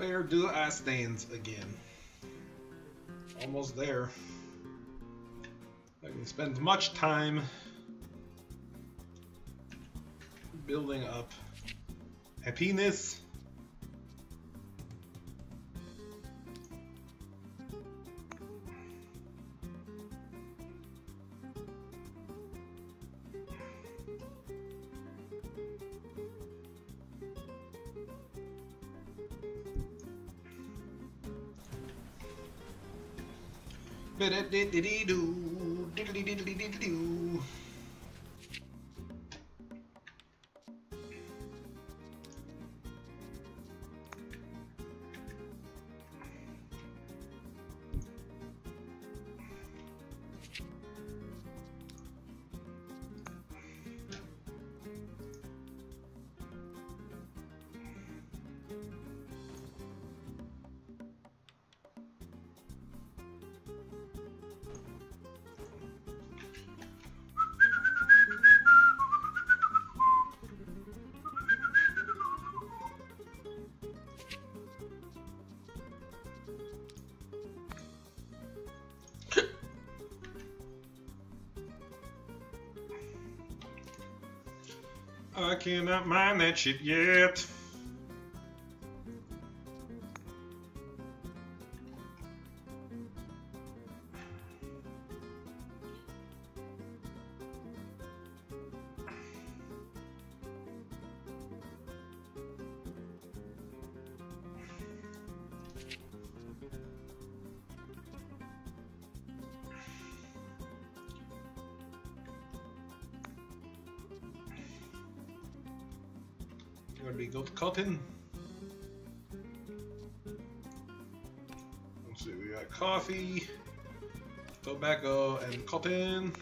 Where do I stand again? Almost there. I can spend much time building up happiness. Cannot mind that shit yet. Coffee, tobacco, uh, and cotton.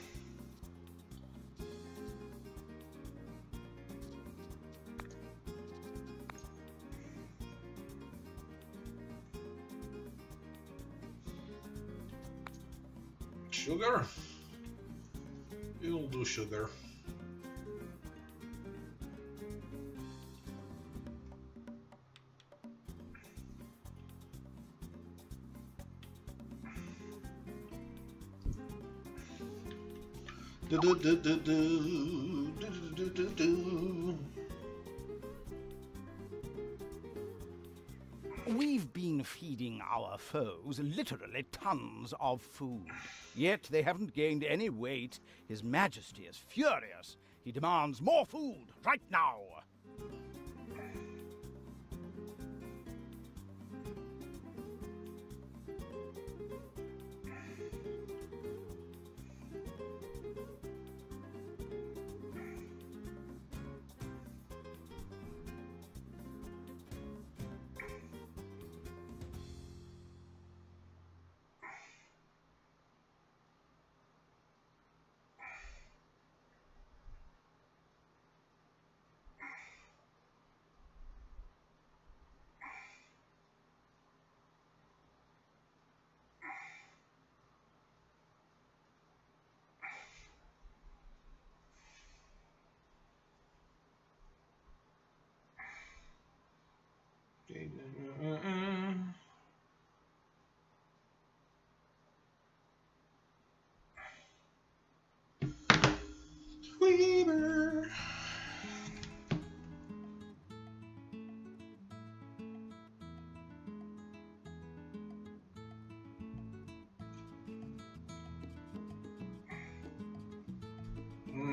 We've been feeding our foes literally tons of food. Yet they haven't gained any weight. His Majesty is furious. He demands more food right now.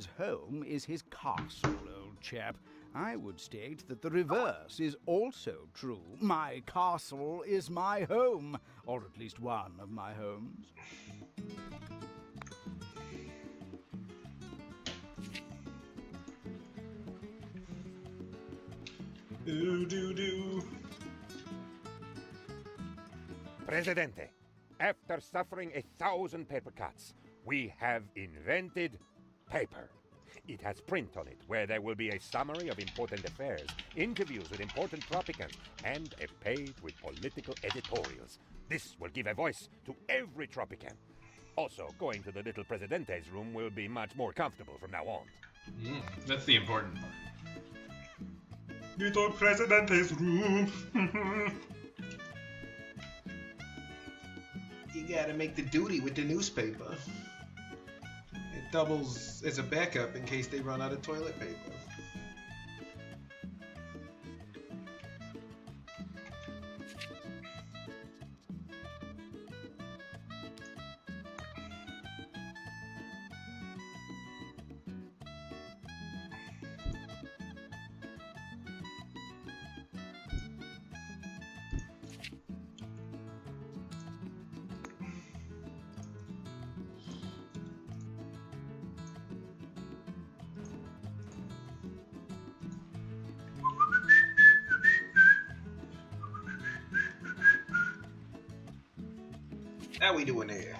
man's home is his castle, old chap. I would state that the reverse is also true. My castle is my home, or at least one of my homes. Do do do. Presidente, after suffering a thousand paper cuts, we have invented paper. It has print on it, where there will be a summary of important affairs, interviews with important Tropicans, and a page with political editorials. This will give a voice to every Tropican. Also, going to the little Presidente's room will be much more comfortable from now on. Mm, that's the important part. Little Presidente's room. you gotta make the duty with the newspaper. Doubles as a backup in case they run out of toilet paper. We doing there?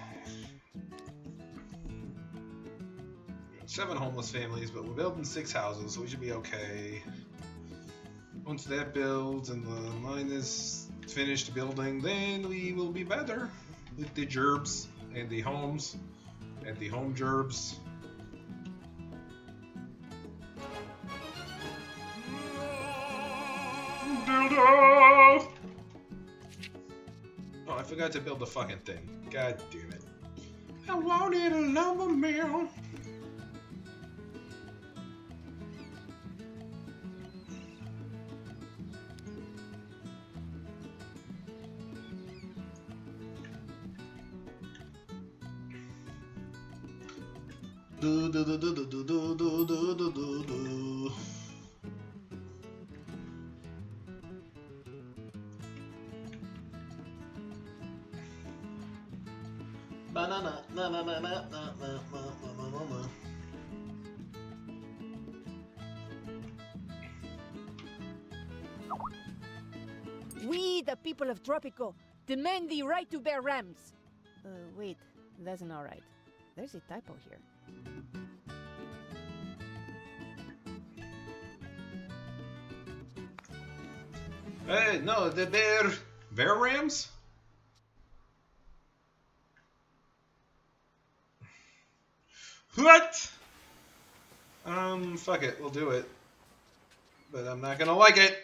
Seven homeless families, but we're building six houses, so we should be okay. Once that builds and the mine is finished building, then we will be better with the gerbs and the homes and the home gerbs. Forgot to build the fucking thing. God damn it. I wanted a lumber mill. People of Tropico, demand the right to bear rams. Uh, wait, that's not right. There's a typo here. Hey, no, the bear, bear rams. What? Um, fuck it, we'll do it. But I'm not gonna like it.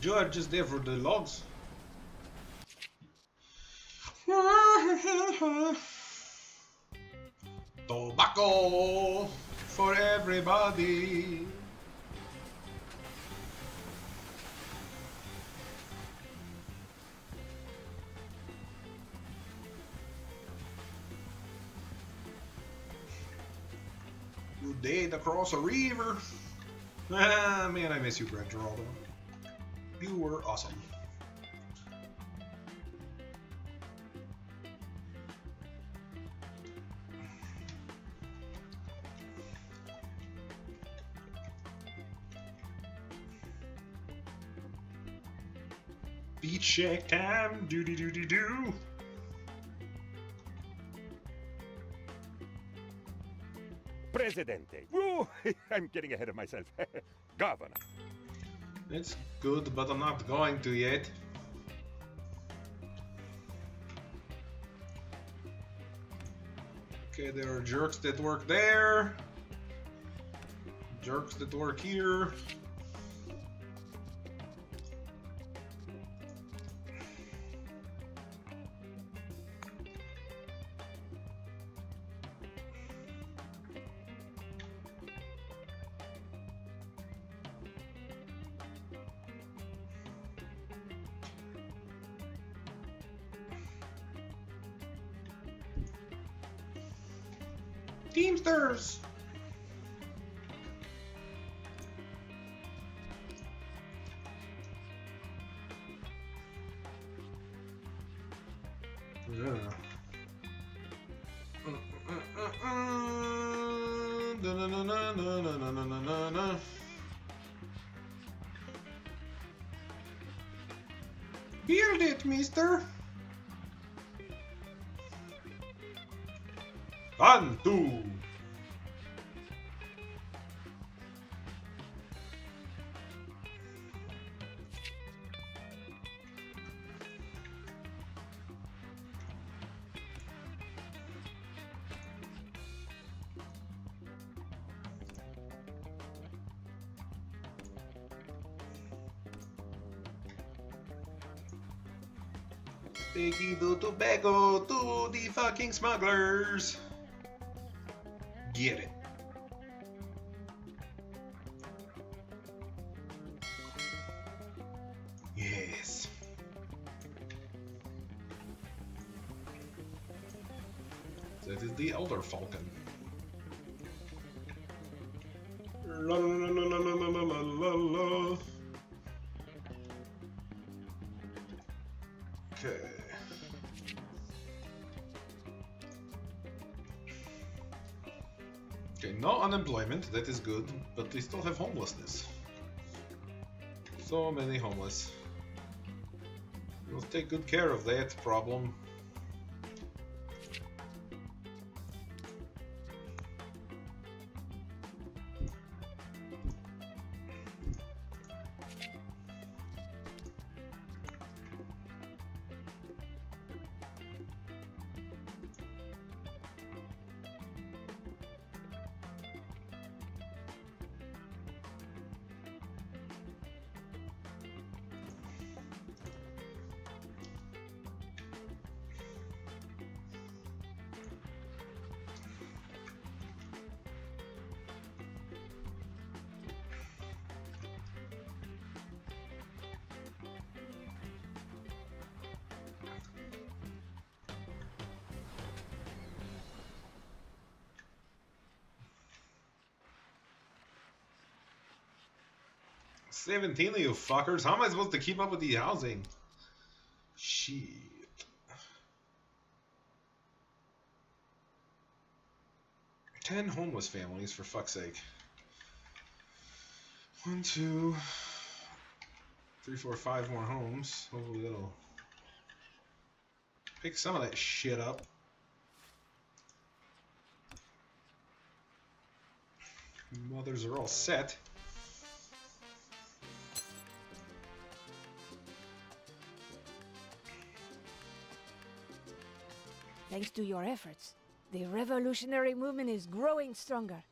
George just there for the logs. Tobacco for everybody. You did across a river. Ah, man, I miss you, Brent Geraldo. You were awesome. Beach shake time, doo doo doo doo doo. Presidente. Woo, I'm getting ahead of myself. Governor. It's good, but I'm not going to yet. Okay, there are jerks that work there. Jerks that work here. Doctor? Take the tobacco to the fucking smugglers. Get it. Yes. That is the Elder Falcon. No unemployment, that is good, but we still have homelessness. So many homeless. We'll take good care of that problem. Seventeen of you fuckers. How am I supposed to keep up with the housing? Shit. Ten homeless families, for fuck's sake. One, two, three, four, five more homes. Hopefully that'll pick some of that shit up. Mothers are all set. Thanks to your efforts, the revolutionary movement is growing stronger.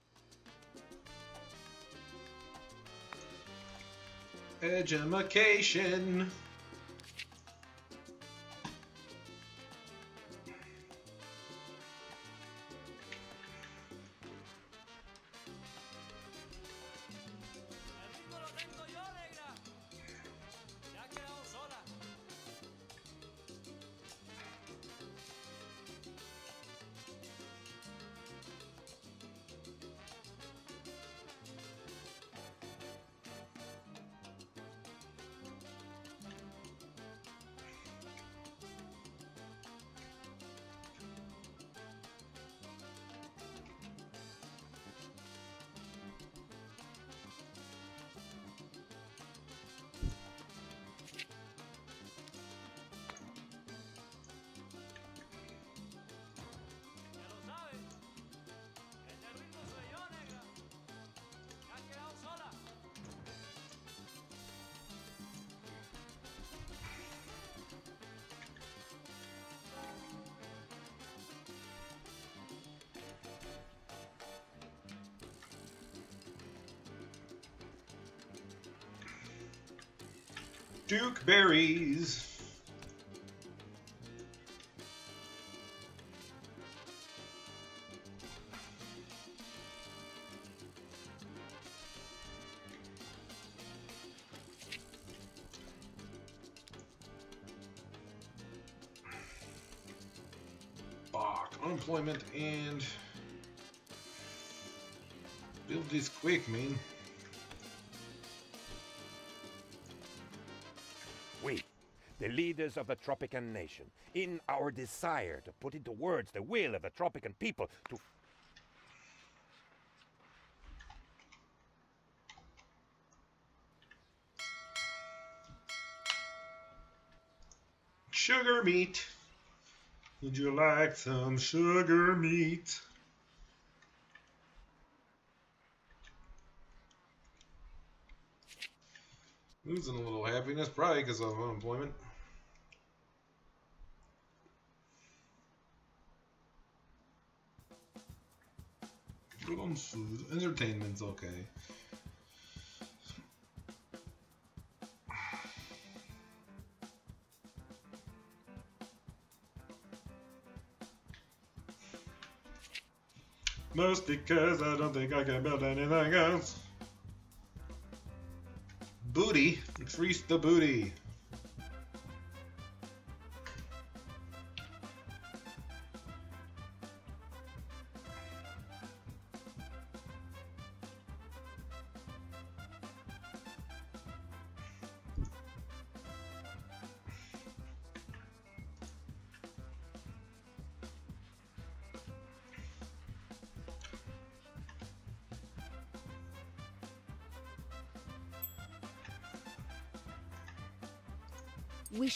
Education. Duke berries. Unemployment and Build this quick, man. The leaders of the Tropican nation, in our desire to put into words the will of the Tropican people to Sugar meat. Would you like some sugar meat? Losing a little happiness, probably because of unemployment. Entertainment's okay. Most because I don't think I can build anything else. Booty. Increase the booty.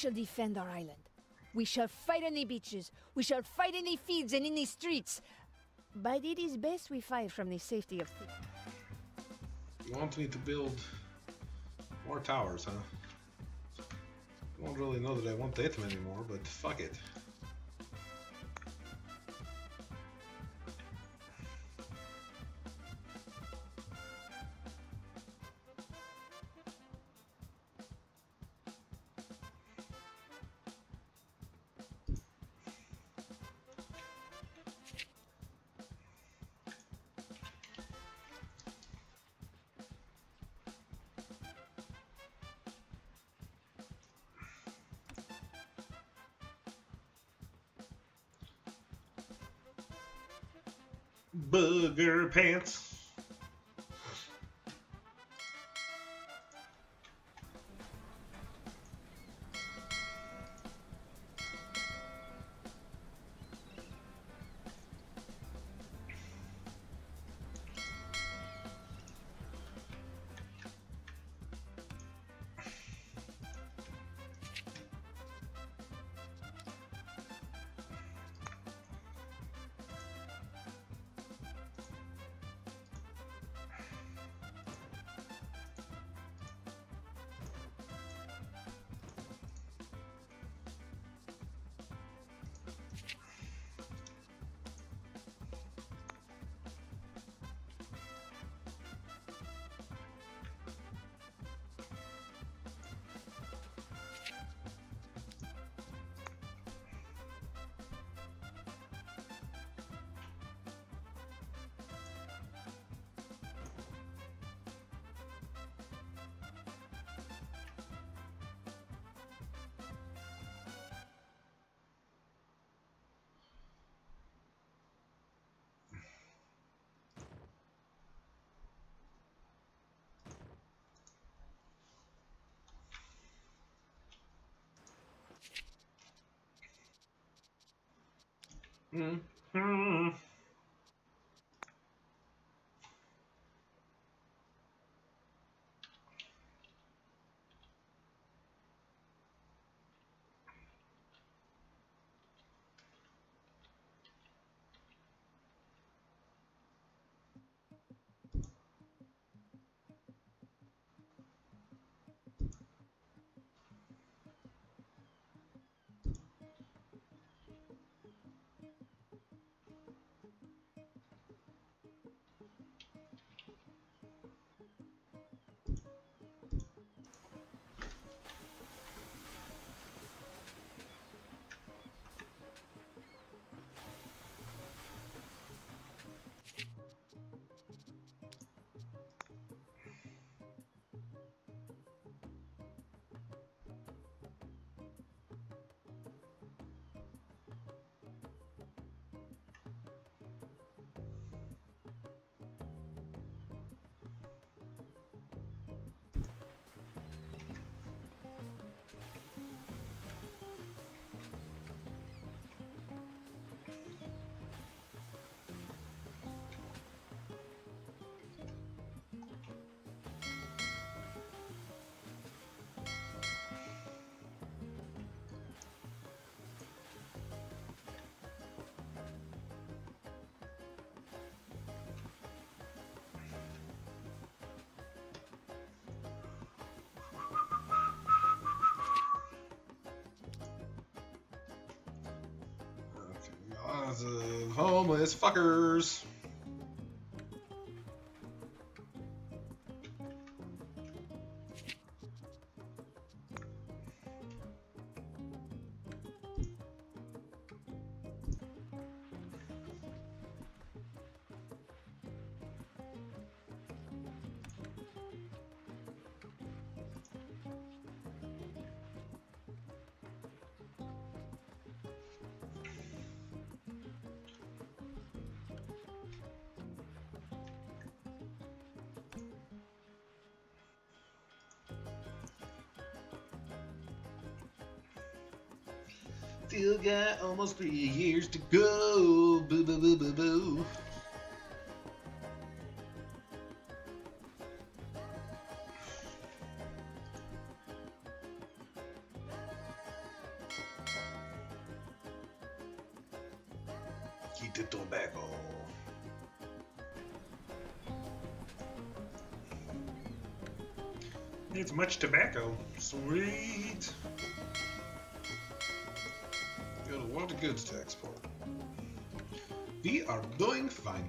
Shall defend our island. We shall fight on the beaches. We shall fight in the fields and in the streets. But it is best we fight from the safety of. You want me to build more towers, huh? I don't really know that I want that anymore, but fuck it. Pants. Mm-hmm. Of homeless fuckers. Still got almost three years to go. Boo boo boo boo boo. Keep the tobacco. It's much tobacco. Sweet. Goods to export. We are doing fine.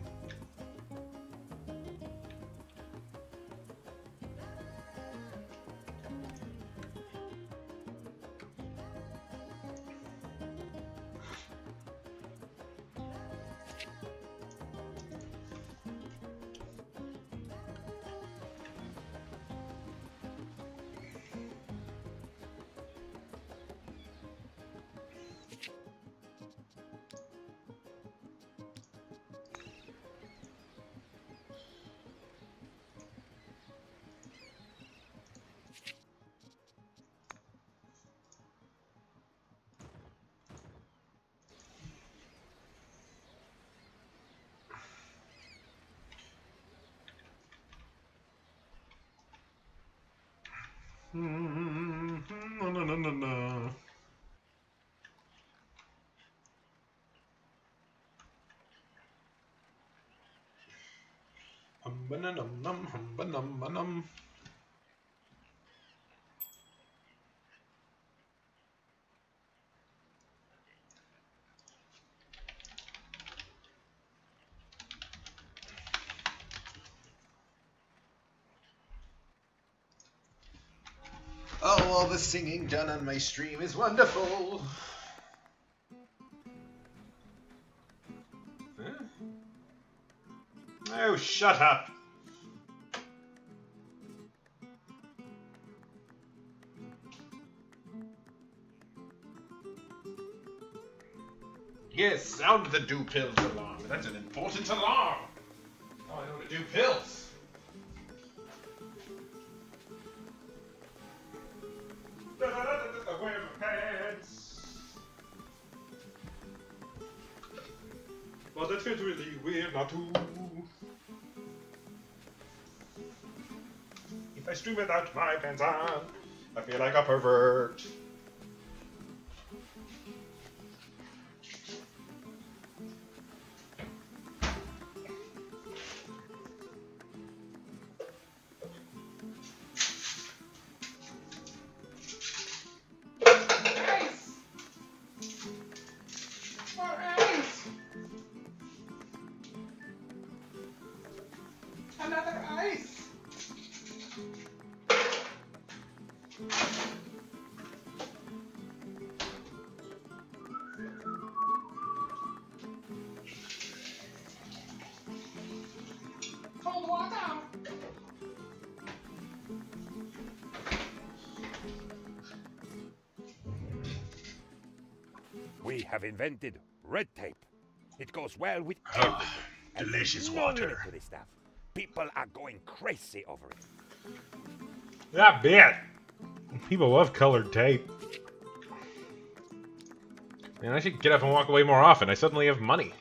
No, no, no, no, no. Hum ba num num hum ba num ba num. Oh, all the singing done on my stream is wonderful. Huh? Oh, shut up. Yes, sound the do pills alarm. That's an important alarm. Oh, I know to do pills. Stream without my pants on, I feel like a pervert. Invented red tape. It goes well with everything. and delicious water. to this stuff. People are going crazy over it. That bit. People love colored tape. Man, I should get up and walk away more often. I suddenly have money.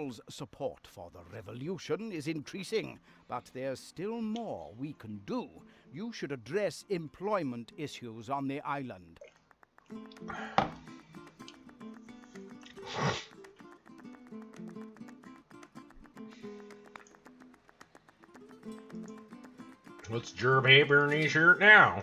People's support for the revolution is increasing, but there's still more we can do. You should address employment issues on the island. What's Gerb Haber shirt now?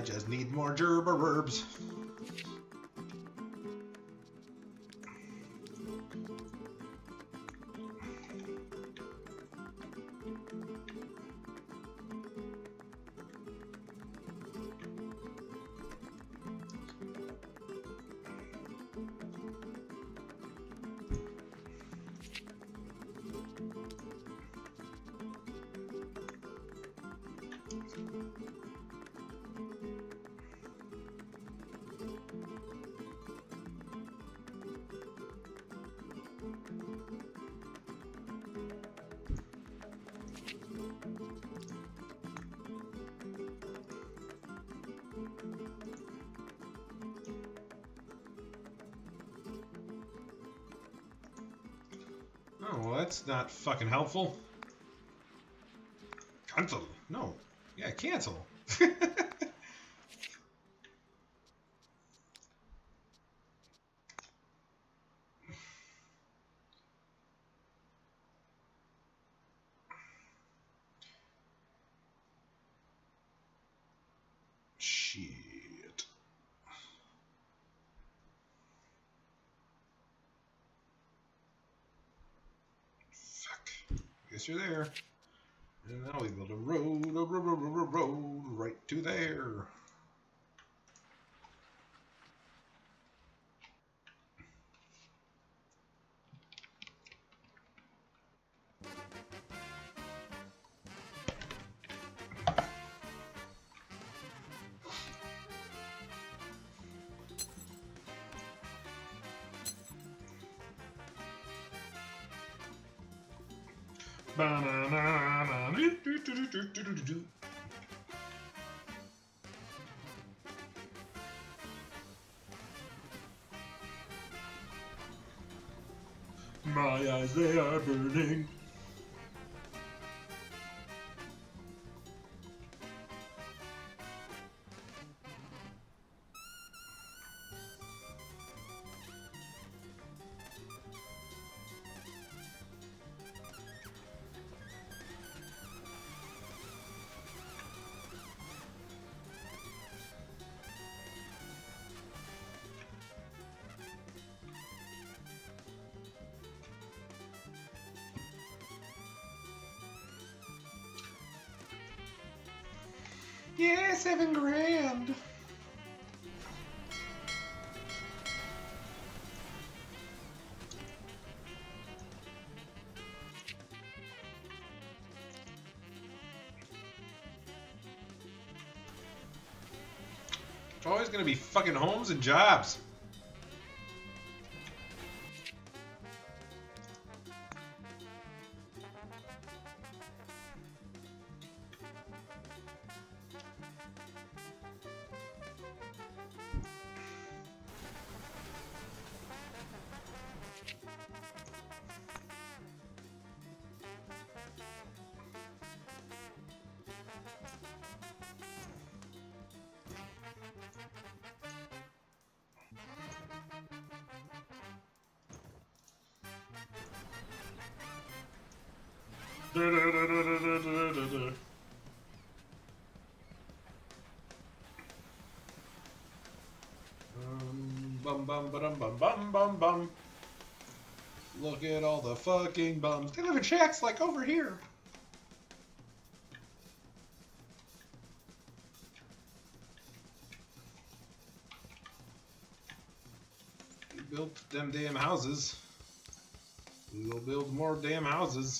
I just need more gerberbs. That's not fucking helpful. Cancel. No. Yeah, cancel. Shit. Fuck. Guess you're there. And now we build a road, a road, road, road, road right to there. Are burning. Yeah, seven grand. It's always gonna be fucking homes and jobs. Bum bum ba-dum bum bum bum bum. Look at all the fucking bums. They live in shacks like over here. We built them damn houses. We will build more damn houses.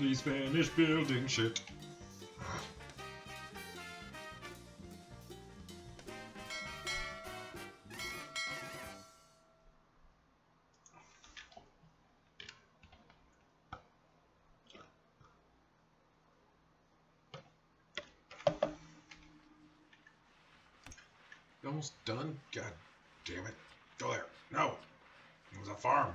The Spanish building shit. Almost done? God damn it. Go there. No. It was a farm.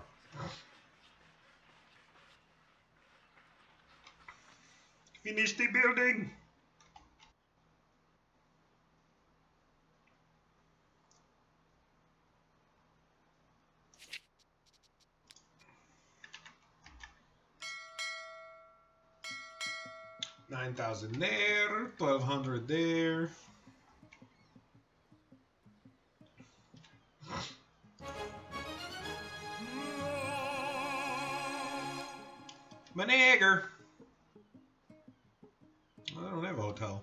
Finish the building. Nine thousand there, twelve hundred there. Hotel.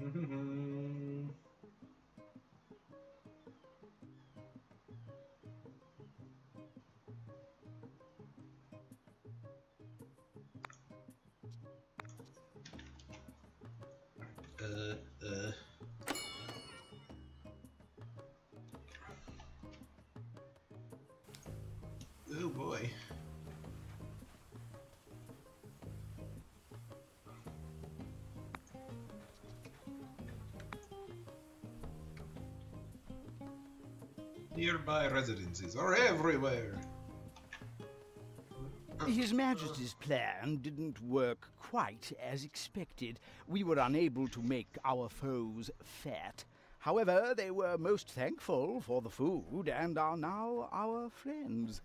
Nearby residences are everywhere. His Majesty's plan didn't work quite as expected. We were unable to make our foes fat. However, they were most thankful for the food and are now our friends.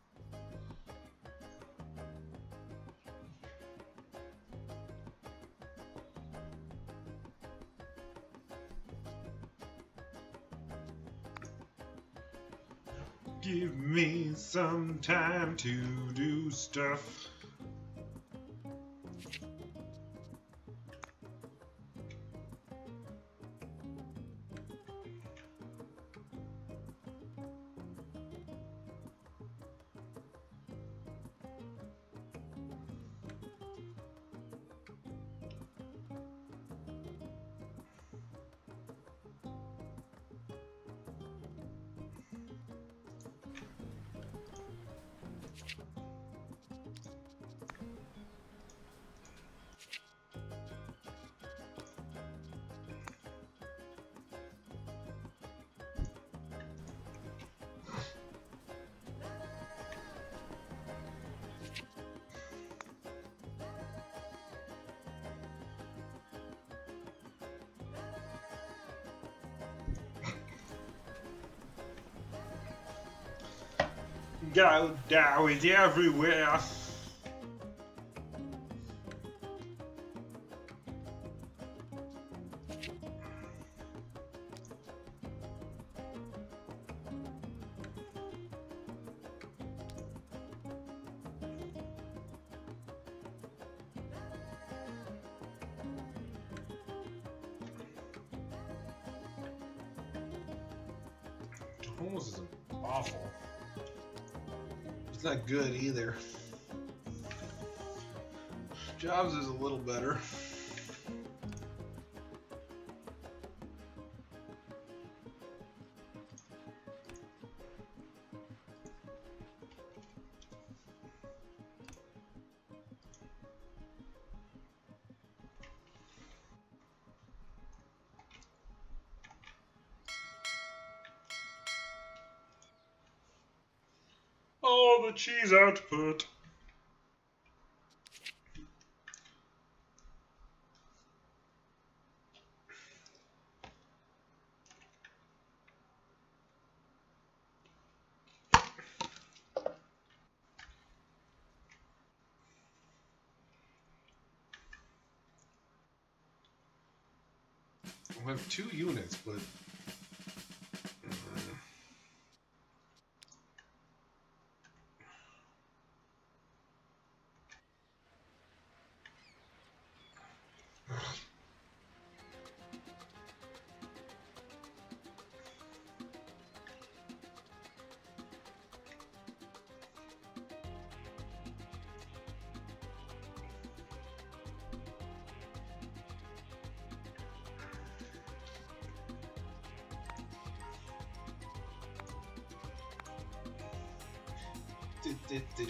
Give me some time to do stuff. Go down is everywhere. Good either. Jobs is a little better. cheese output. We have two units, but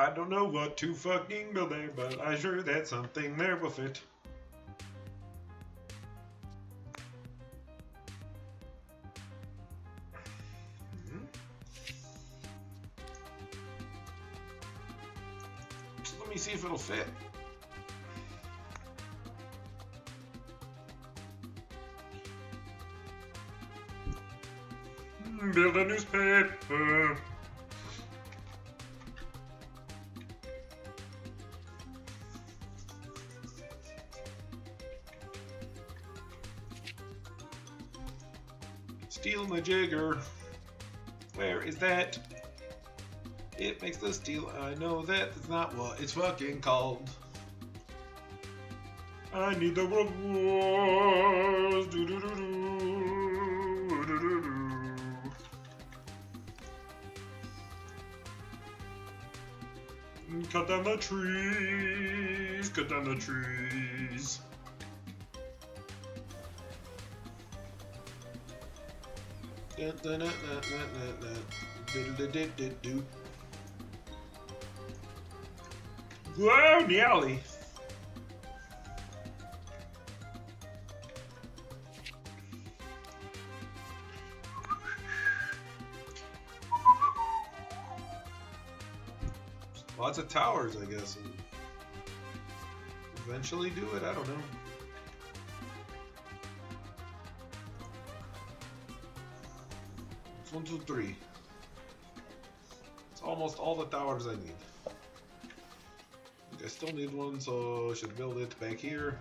I don't know what to fucking build there, but I sure that something there will fit. Mhm. Let me see if it'll fit. Makes the steel. I know that is not what it's fucking called. I need the wars. Do do do do. Do. Mm, cut down the trees. Cut down the trees. Dun, dun, dun, Whoa, alley. Lots of towers, I guess. Eventually do it. I don't know. It's one, two, three. It's almost all the towers I need. I still need one, so I should build it back here.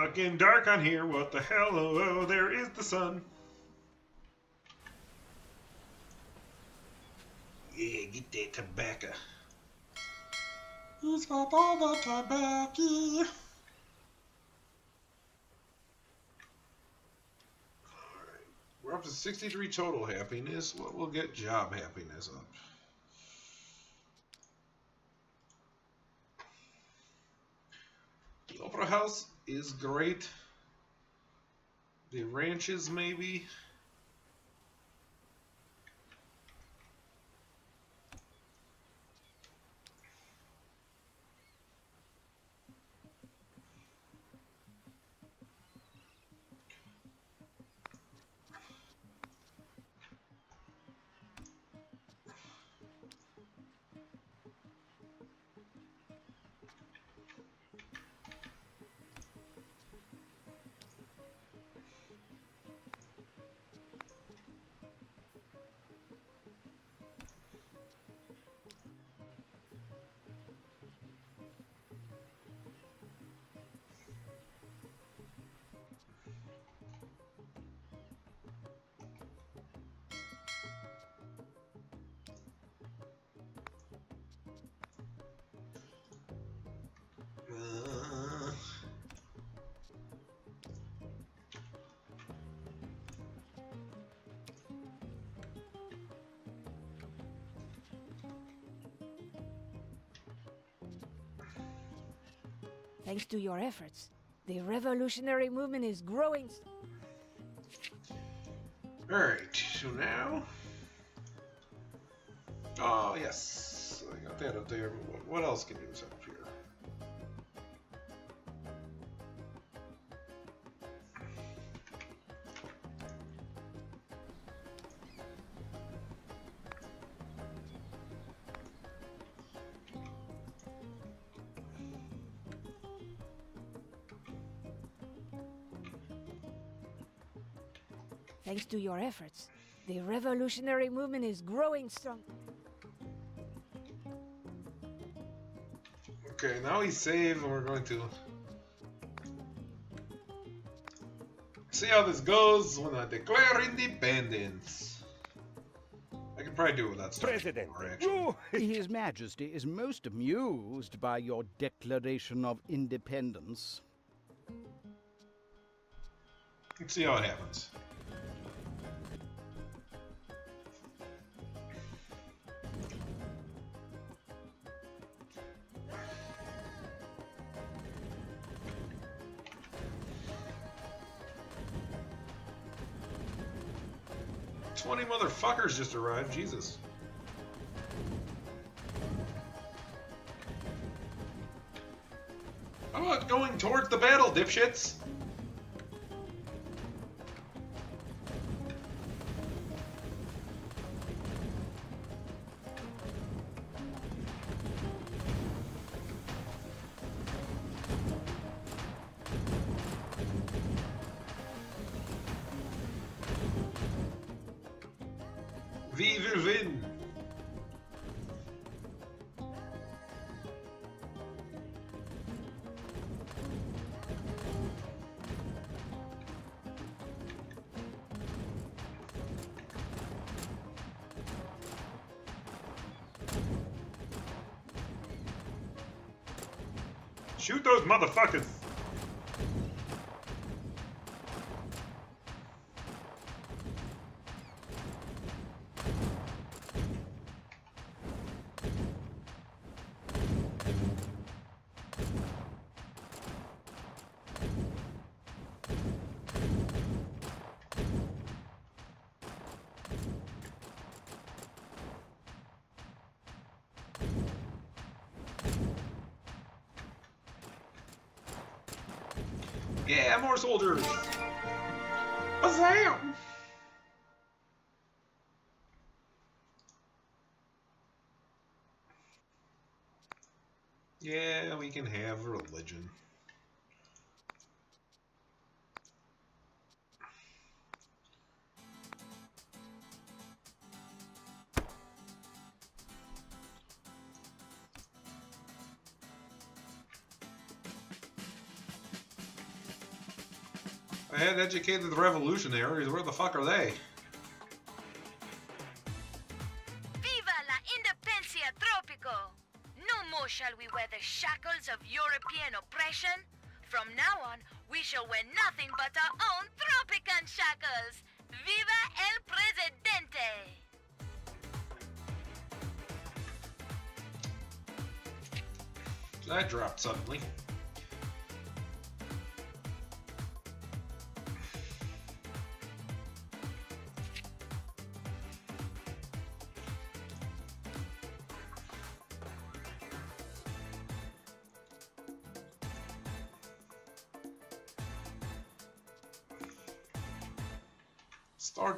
Fucking dark on here. What the hell? Oh, oh, there is the sun. Yeah, get that tobacco. He's got all the tobacco. We're up to 63 total happiness. What will get job happiness up? Is great. The ranches, maybe. Thanks to your efforts, the revolutionary movement is growing. Alright, so now. Oh, yes. I got that up there. What else can you set up here? Thanks to your efforts, the revolutionary movement is growing strong. Okay, now he's saved, and we're going to see how this goes when I declare independence. I can probably do it without President, war, His Majesty is most amused by your declaration of independence. Let's see how it happens. Motherfuckers just arrived, Jesus. How about going towards the battle, dipshits? Motherfuckers! Soldiers! Educated revolutionaries. Where the fuck are they?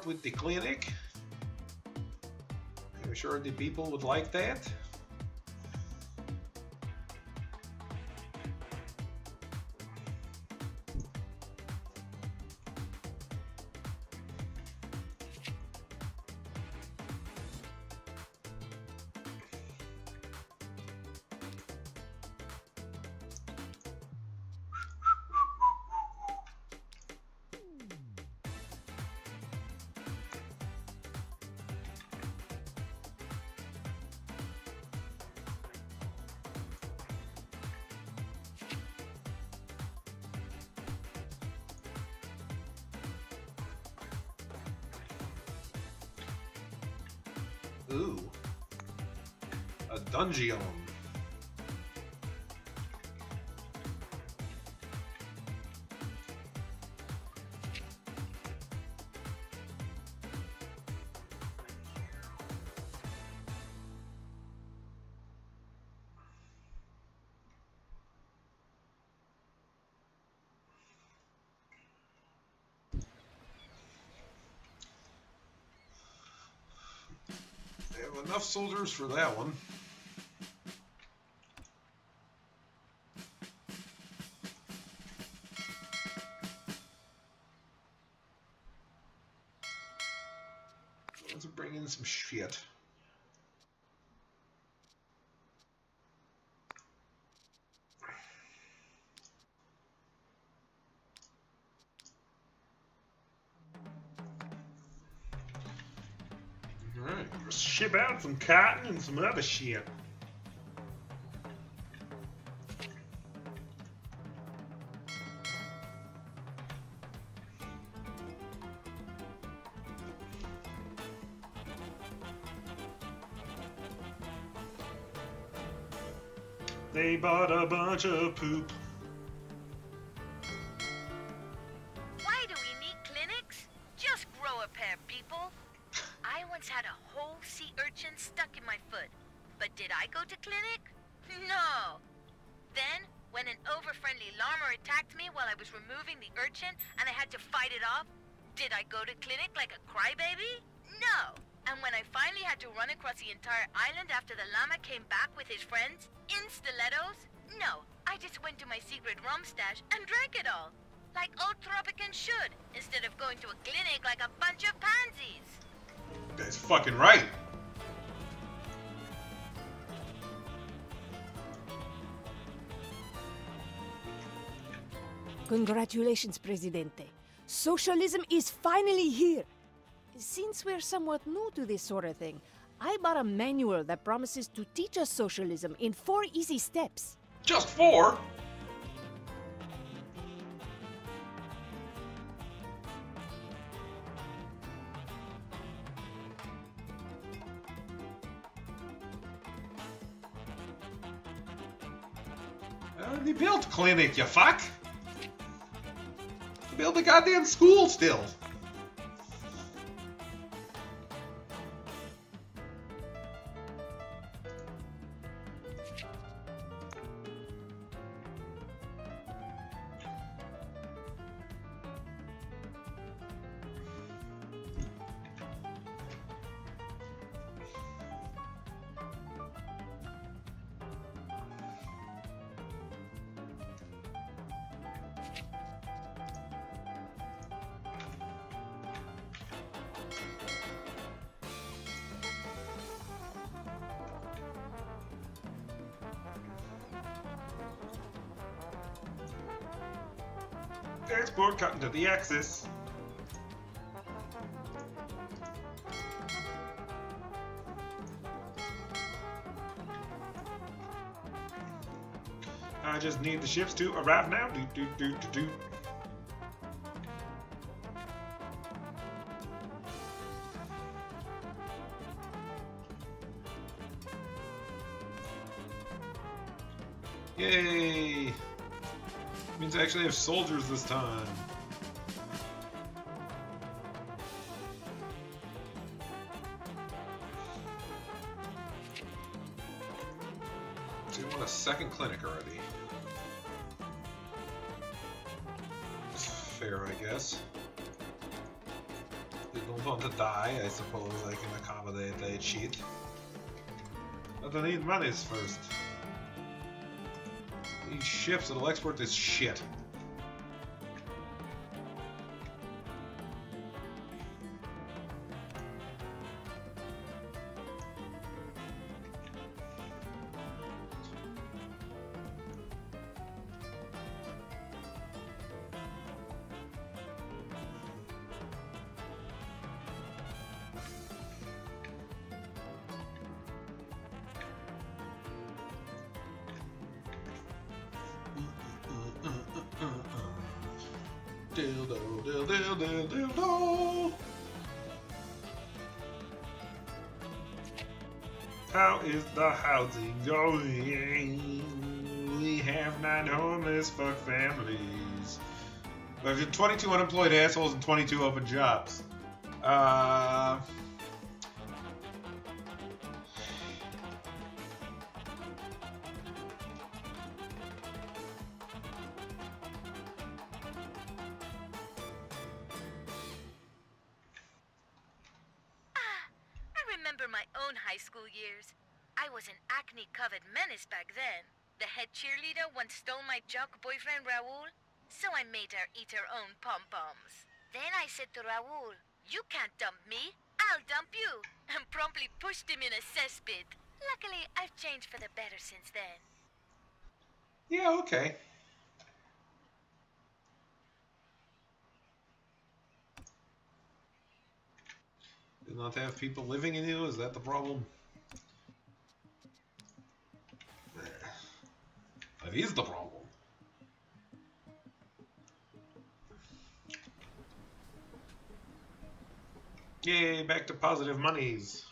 With the clinic. I'm sure the people would like that. Bungie have enough soldiers for that one. Ship out some cotton and some other shit. They bought a bunch of poop. Presidente. Socialism is finally here. Since we're somewhat new to this sort of thing, I bought a manual that promises to teach us socialism in four easy steps. Just four? Uh, built clinic, you fuck. Build a goddamn school still. The axis. I just need the ships to arrive now. Do do do do do. Yay! Means I actually have soldiers this time. But I need first. These ships that'll export this shit. Going? We have nine homeless fuck families. We have 22 unemployed assholes and 22 open jobs. Uh. Acne-covered menace back then. The head cheerleader once stole my jock boyfriend Raoul, so I made her eat her own pom-poms. Then I said to Raoul, you can't dump me, I'll dump you, and promptly pushed him in a cesspit. Luckily, I've changed for the better since then. Yeah, okay. Do not have people living in you? Is that the problem? That is the problem. Yay, back to positive monies.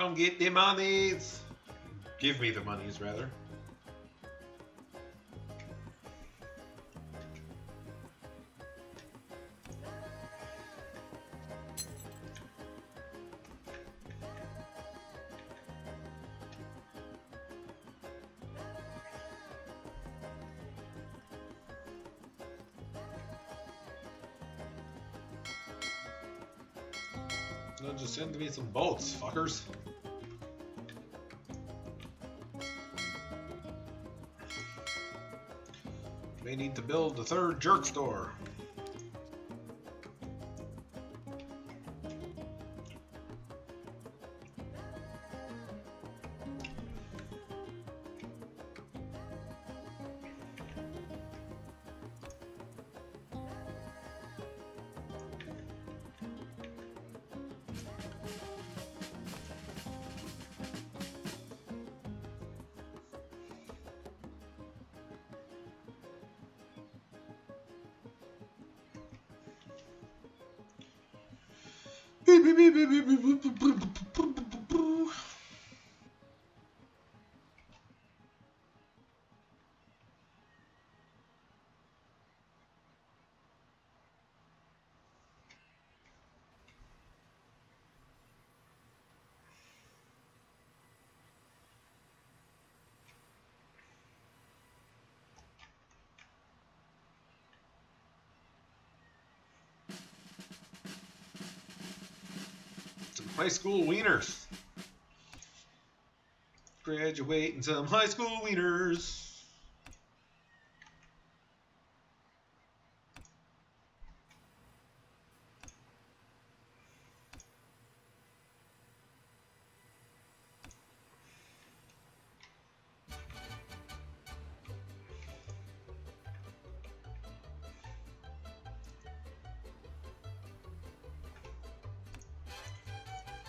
Come get the monies. Give me the monies, rather. No, just send me some boats, fuckers. Need to build the third jerk store. High school wieners. Graduating some high school wieners.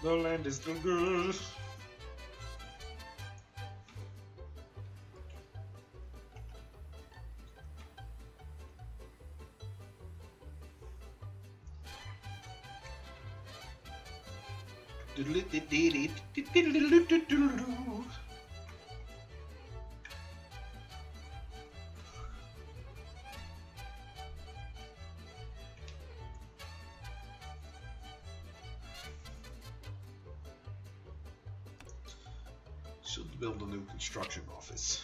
The land is still good. Construction office.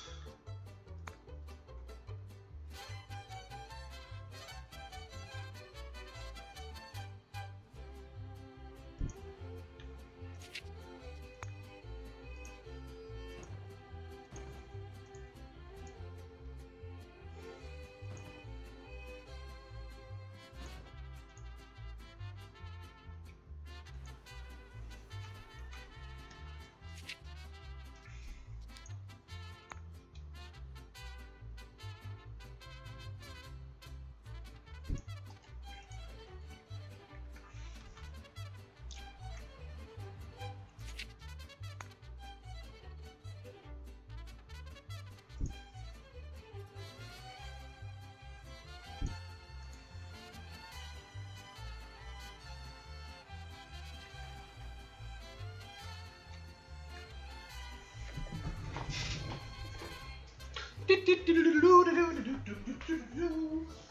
I'm gonna eat this donut. Am I gonna eat a donut? Yeah, I'm gonna eat a donut.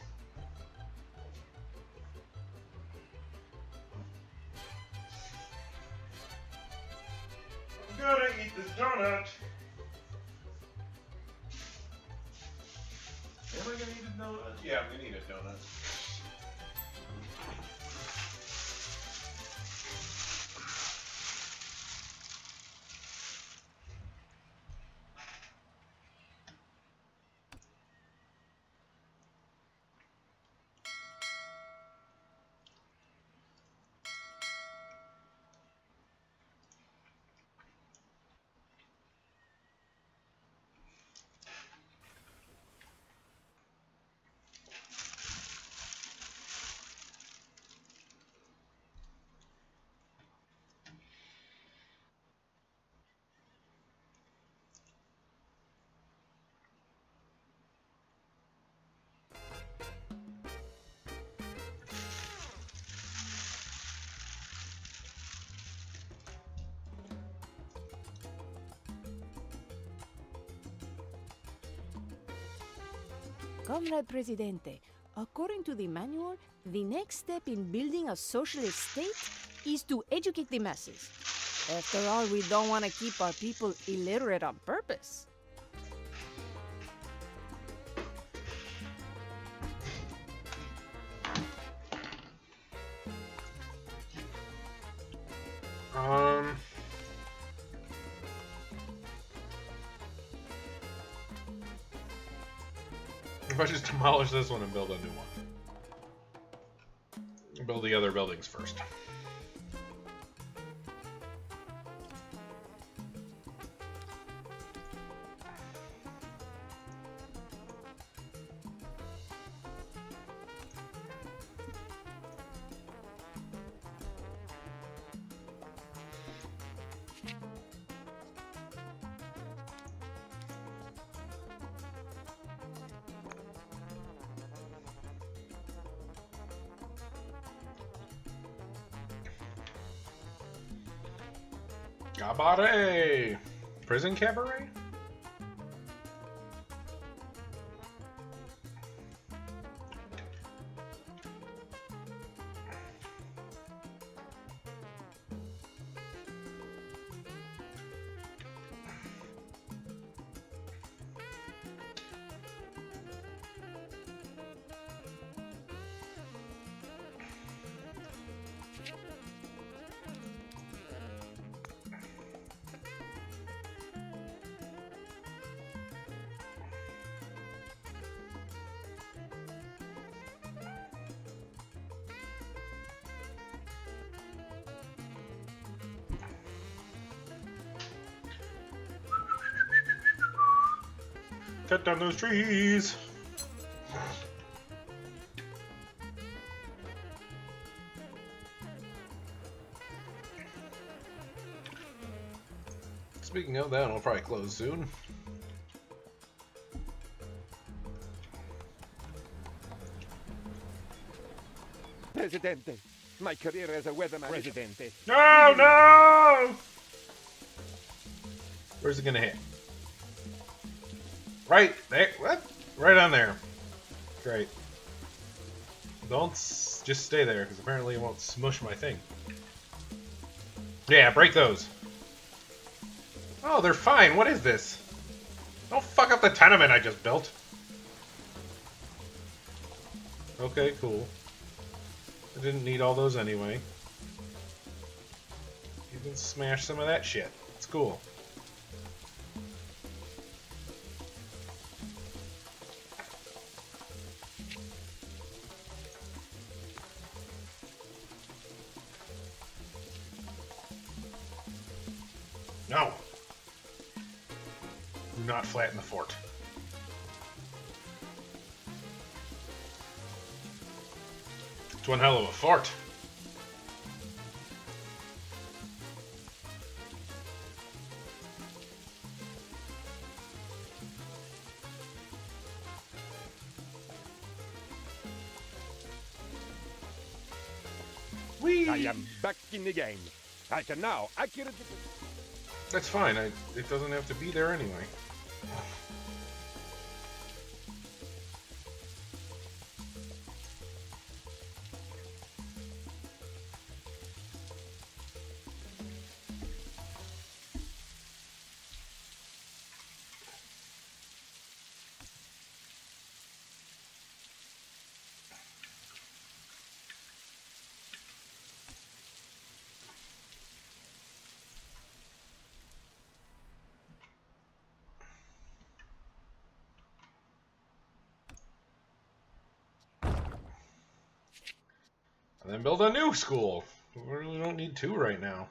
Comrade Presidente, according to the manual, the next step in building a socialist state is to educate the masses. After all, we don't want to keep our people illiterate on purpose. This one and build a new one. Build the other buildings first. Cut down those trees! Speaking of that, it'll probably close soon. Presidente, My career as a weatherman. Presidente. No, no! Where's it gonna hit? Right there. What? Right on there. Great. Don't just stay there, because apparently it won't smush my thing. Yeah, break those. Oh, they're fine. What is this? Don't fuck up the tenement I just built. Okay, cool. I didn't need all those anyway. You can smash some of that shit. It's cool. One hell of a fort. Whee! I am back in the game. I can now accurately. That's fine. I, it doesn't have to be there anyway. Build a new school. We really don't need two right now.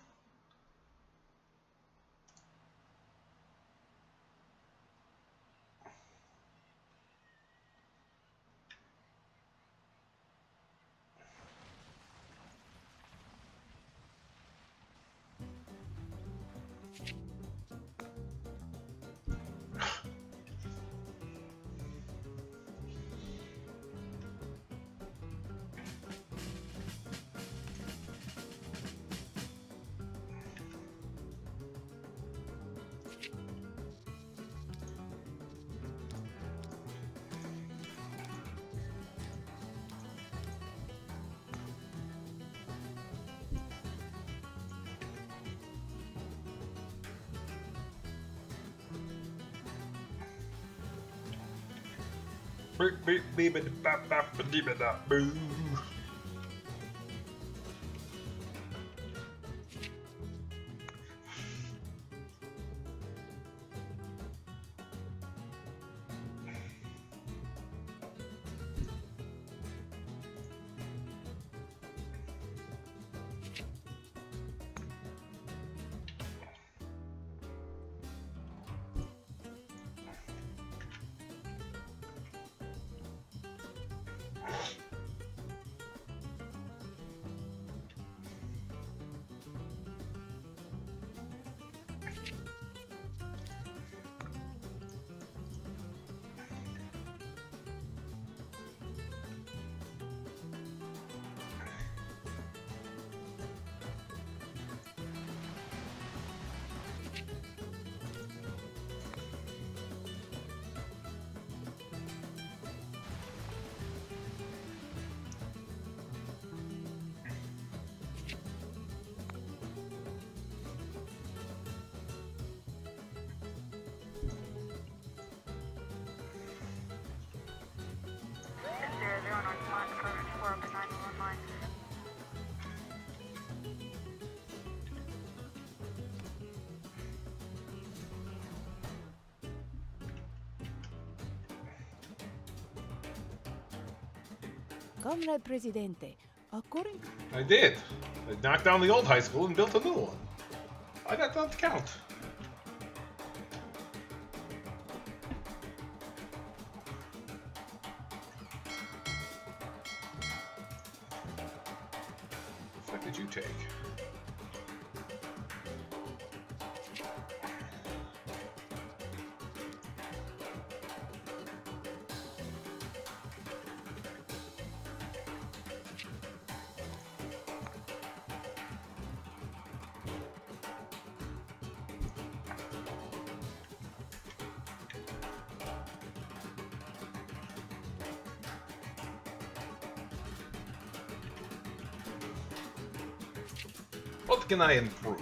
Boo. Comrade Presidente, according I did. I knocked down the old high school and built a new one. I to count. Can I improve?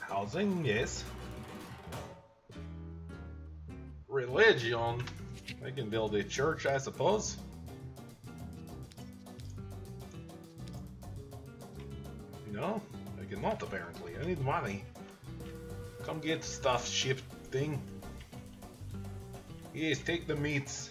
Housing, yes. Religion. I can build a church, I suppose. No, I cannot apparently. I need money. Come get stuff shipped thing. Yes, take the meats.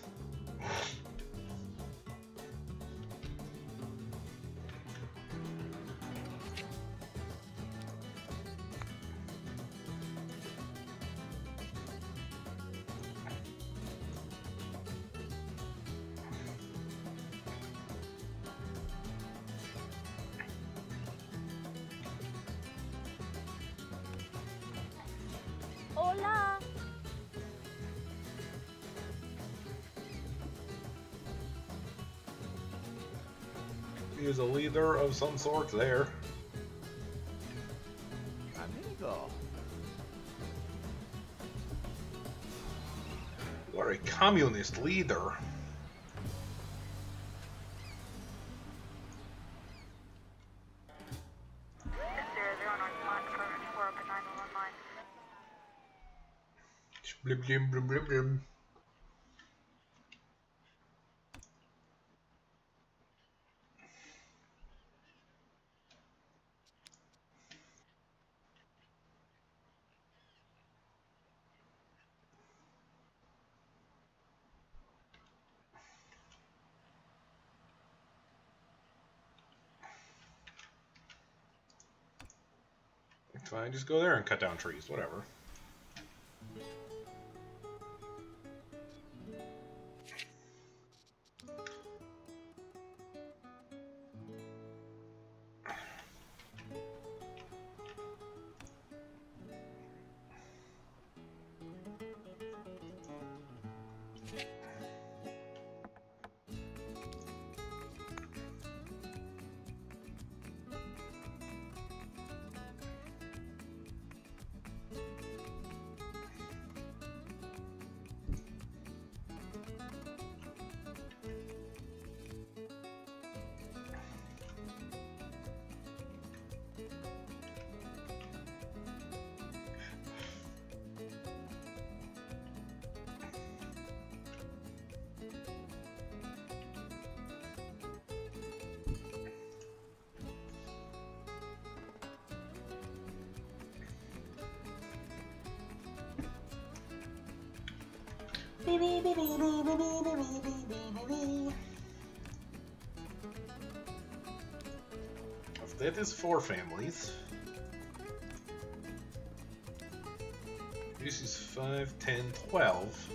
Of some sort there. Amigo. You are a communist leader. Blim, blim, blim, blim, blim. It's fine, just go there and cut down trees, whatever. That is four families. This is 5, 10, 12.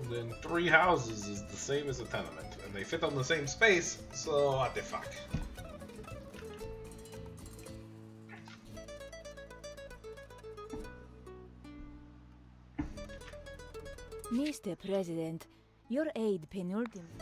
And then three houses is the same as a tenement. And they fit on the same space, so what the fuck. Mr. President, your aide Penultimo.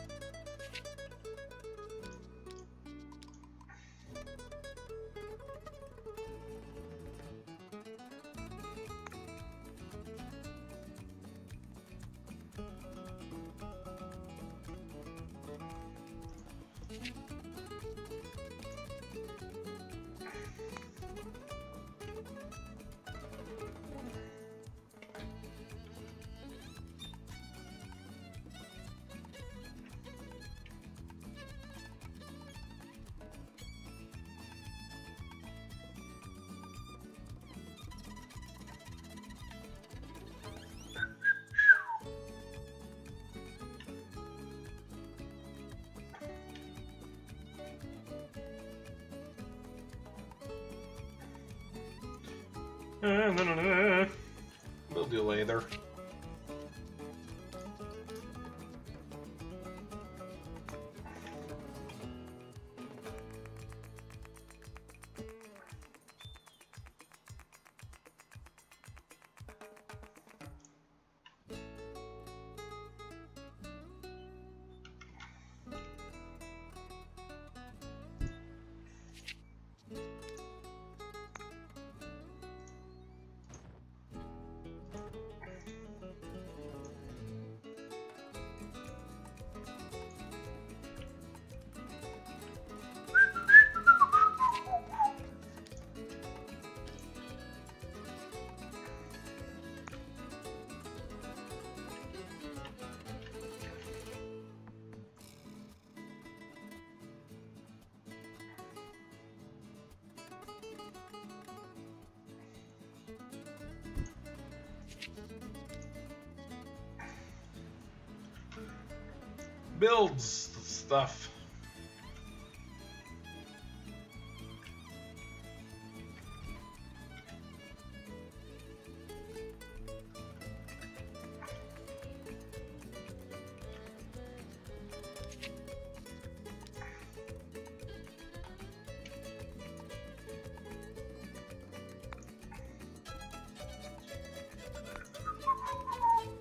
Eh, eh. We'll do later. Builds stuff.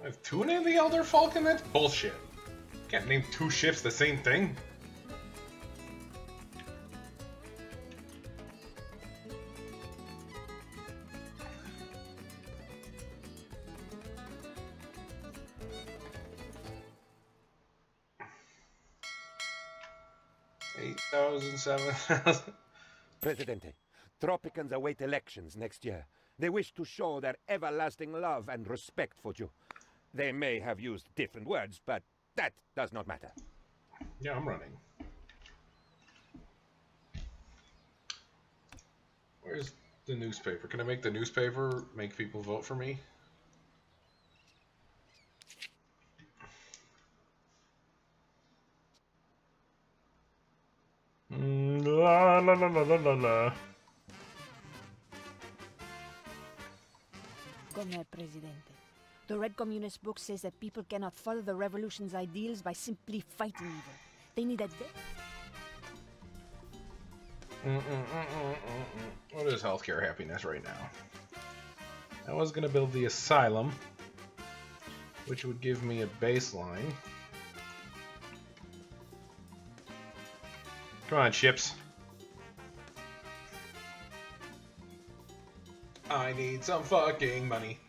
I have two named the Elder Falcon? That's bullshit. Name two ships the same thing. Eight thousand, seven thousand. Presidente, Tropicans await elections next year. They wish to show their everlasting love and respect for you. They may have used different words, but does not matter. Yeah, I'm running. Where's the newspaper? Can I make the newspaper make people vote for me? Mm, La la la la la la la. Come here, Presidente. The Red Communist book says that people cannot follow the revolution's ideals by simply fighting evil. They need a Mm-mm-mm-mm-mm-mm. What is healthcare happiness right now? I was gonna build the asylum, which would give me a baseline. Come on, ships. I need some fucking money.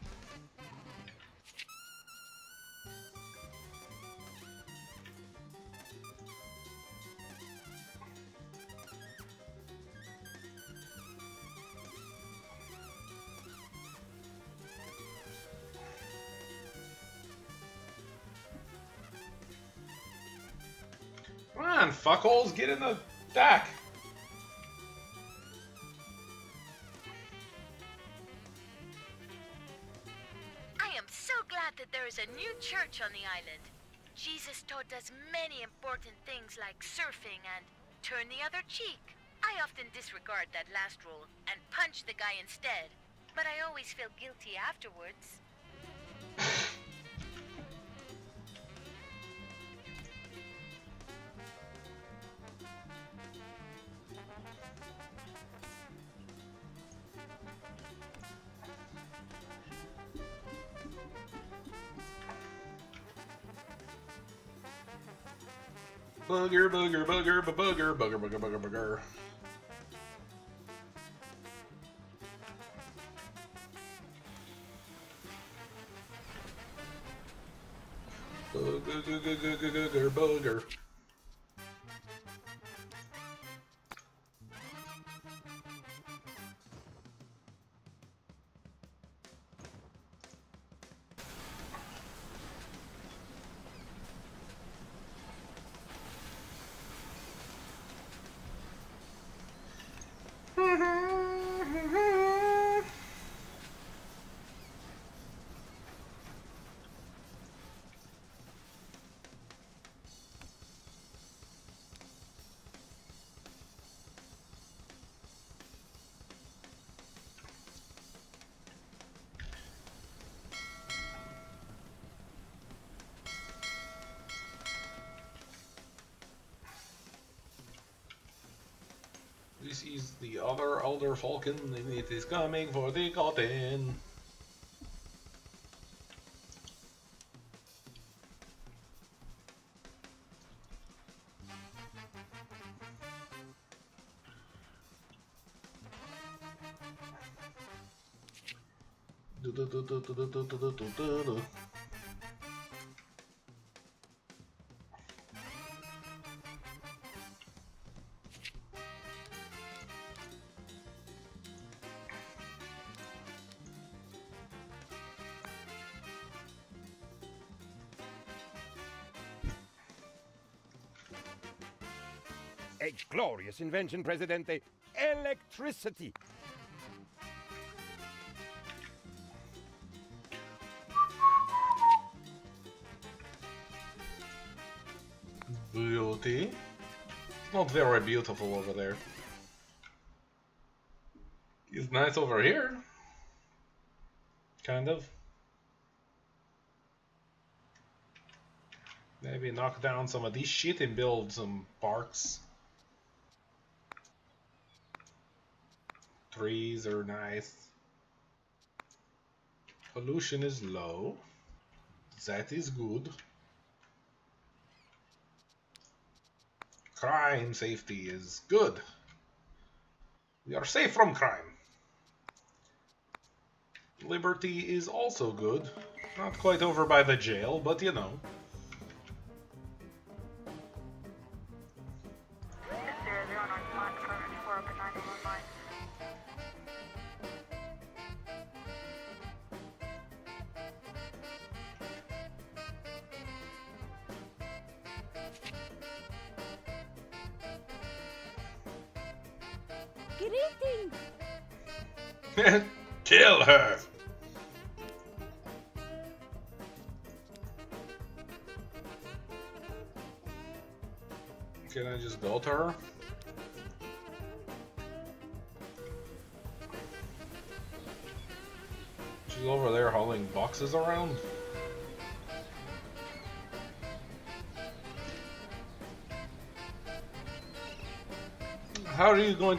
Fuckholes, get in the deck. I am so glad that there is a new church on the island. Jesus taught us many important things like surfing and turn the other cheek. I often disregard that last rule and punch the guy instead, but I always feel guilty afterwards. Booger, booger, booger, booger, booger, booger, booger, booger. Booger, booger, booger, booger, booger. Is the other Elder Falcon, and it is coming for the cotton. Invention, Presidente. Electricity. Beauty. It's not very beautiful over there. It's nice over here. Kind of. Maybe knock down some of these shit and build some parks. Trees are nice. Pollution is low. That is good. Crime safety is good. We are safe from crime. Liberty is also good. Not quite over by the jail, but you know.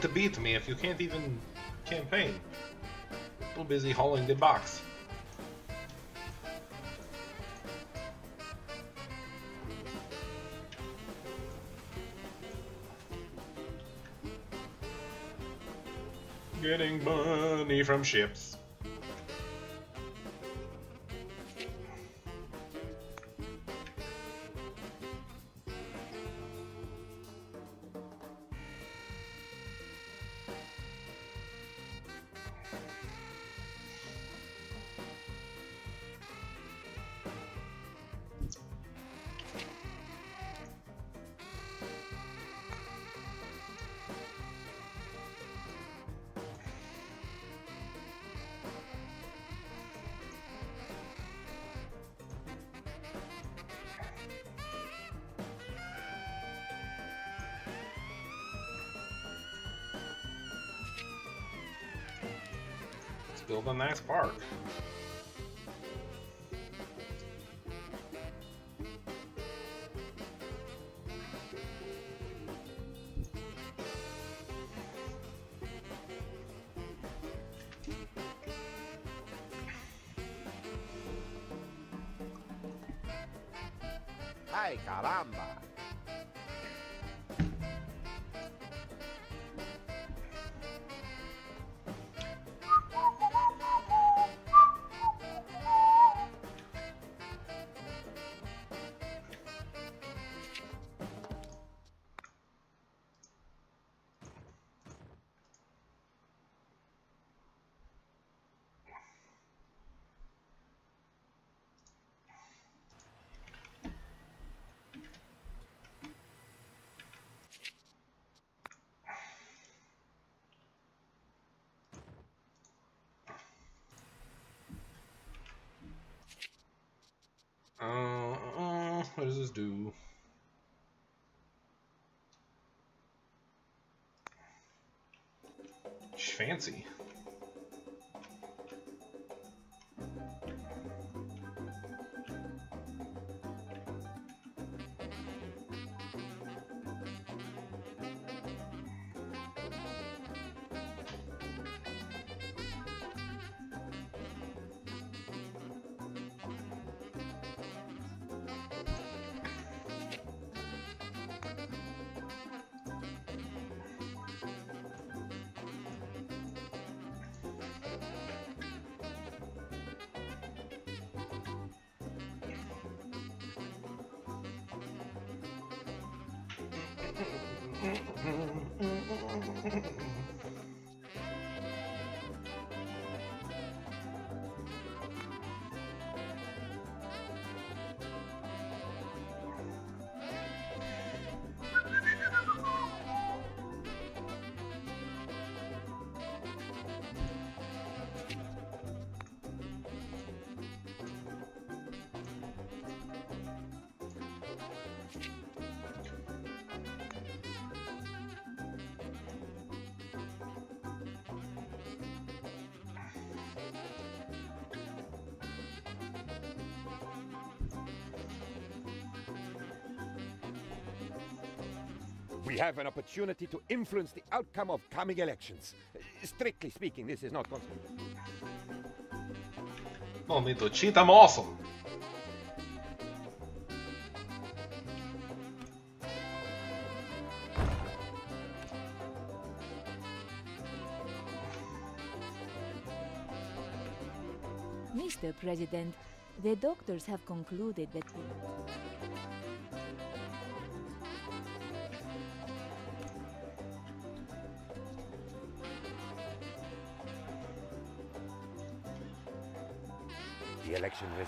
To beat me if you can't even campaign? Too busy hauling the box. Getting money from ships. Nice park. What does this do? Fancy. Have an opportunity to influence the outcome of coming elections. Strictly speaking, this is not constituted. No need to cheat, I'm awesome. Mr. President, the doctors have concluded that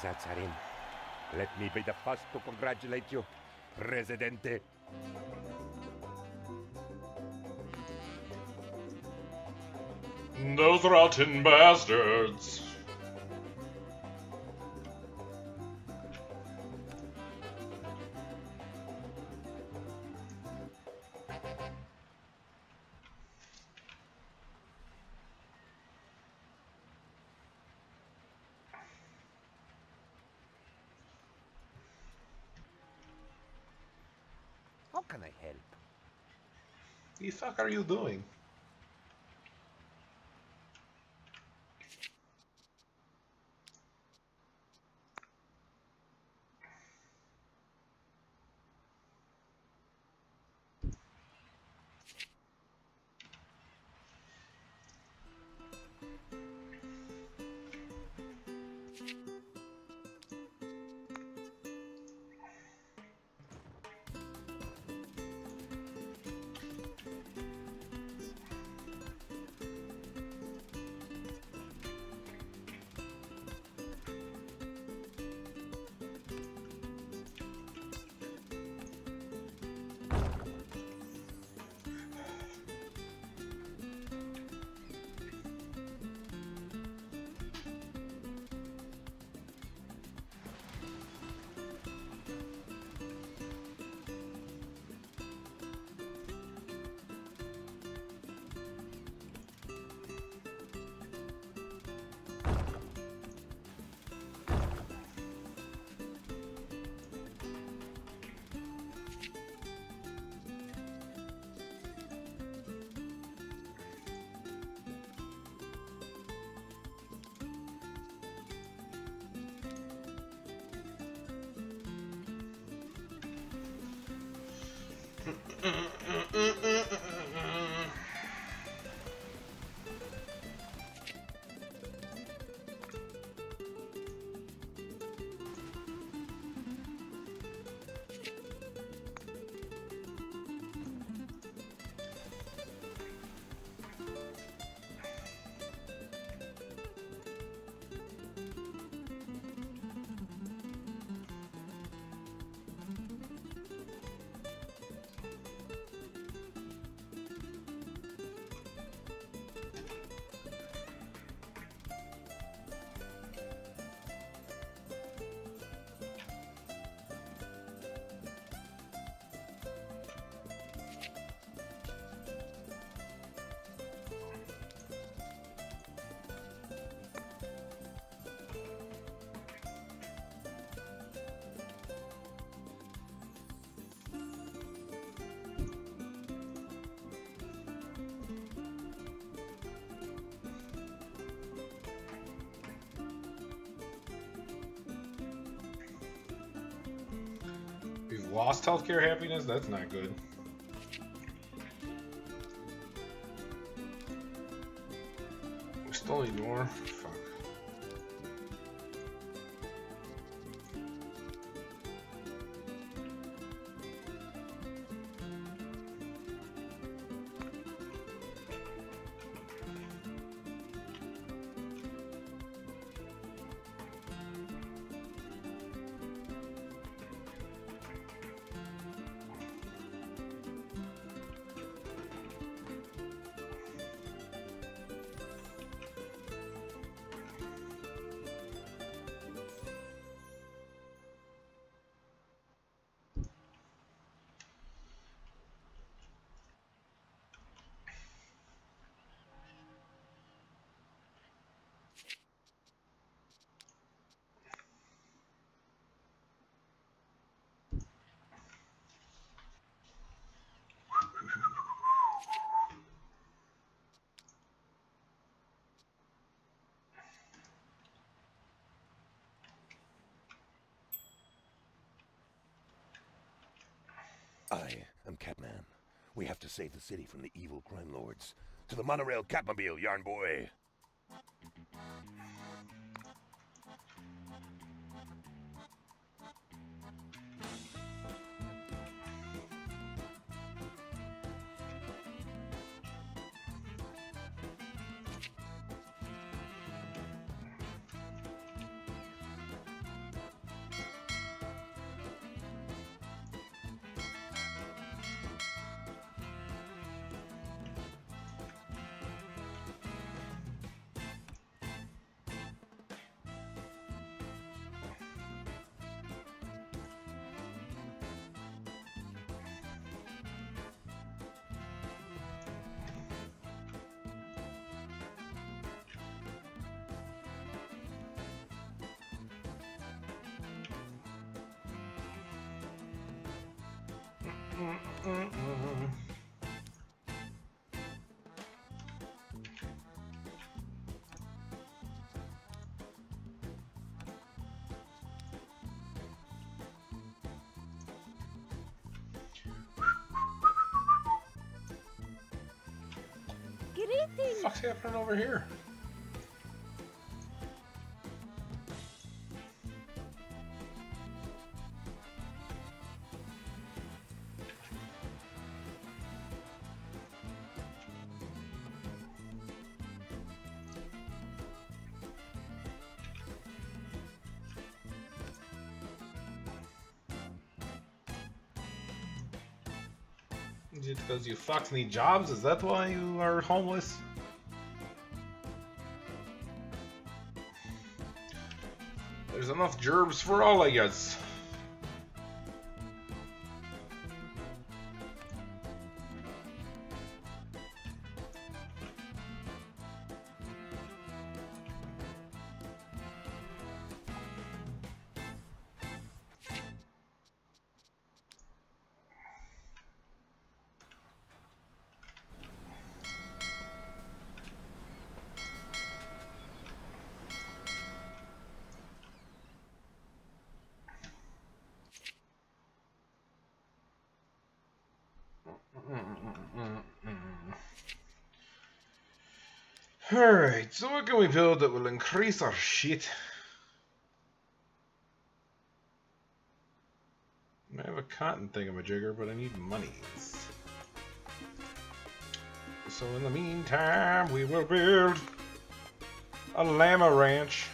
Let me be the first to congratulate you, Presidente. Those rotten bastards. Are you doing? Lost healthcare happiness? That's not good. We still need more? I am Catman. We have to save the city from the evil crime lords. To the monorail Catmobile, Yarn Boy. Happening over here? Because you fucks need jobs? Is that why you are homeless? Enough gerbs for all of yous. Alright, so what can we build that will increase our shit? I have a cotton thingamajigger, but I need monies. So in the meantime, we will build a llama ranch.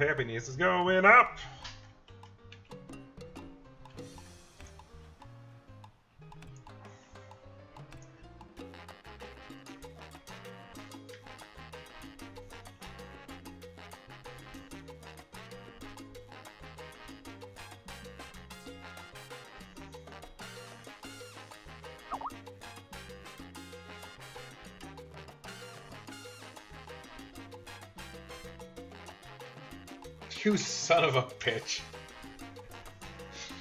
Happiness is going up. Of a bitch.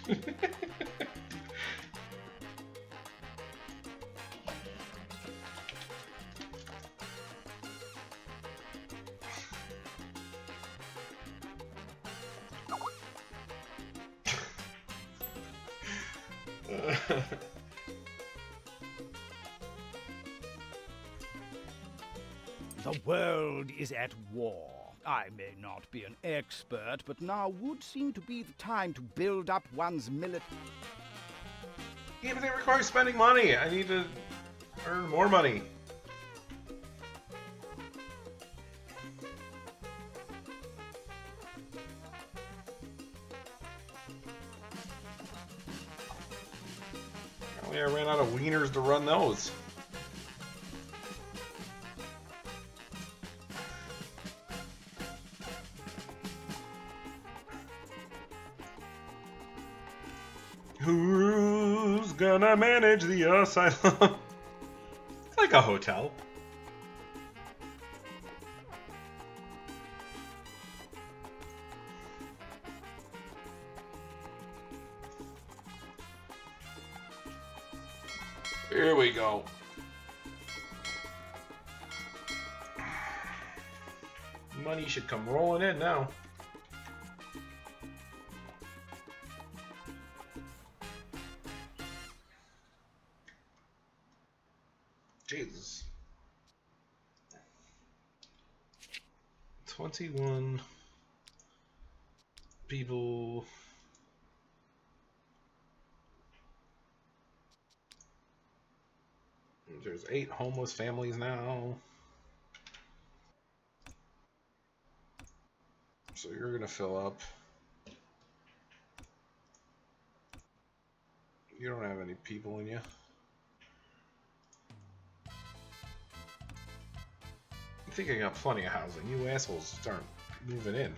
be an expert, but now would seem to be the time to build up one's military. Yeah, but that requires spending money. I need to earn more money. Apparently I ran out of wieners to run those. The uh, asylum? it's like a hotel. Here we go. Money should come rolling in now. Eight homeless families now. So you're gonna fill up. You don't have any people in you. I think I got plenty of housing. You assholes aren't moving in.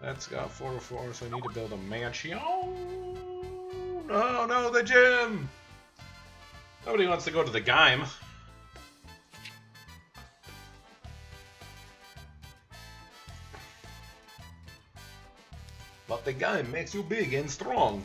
That's got 404, so I need to build a mansion. Oh, no, no, the gym! Nobody wants to go to the Gaim. But the Gaim makes you big and strong.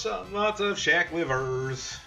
some lots of shack livers.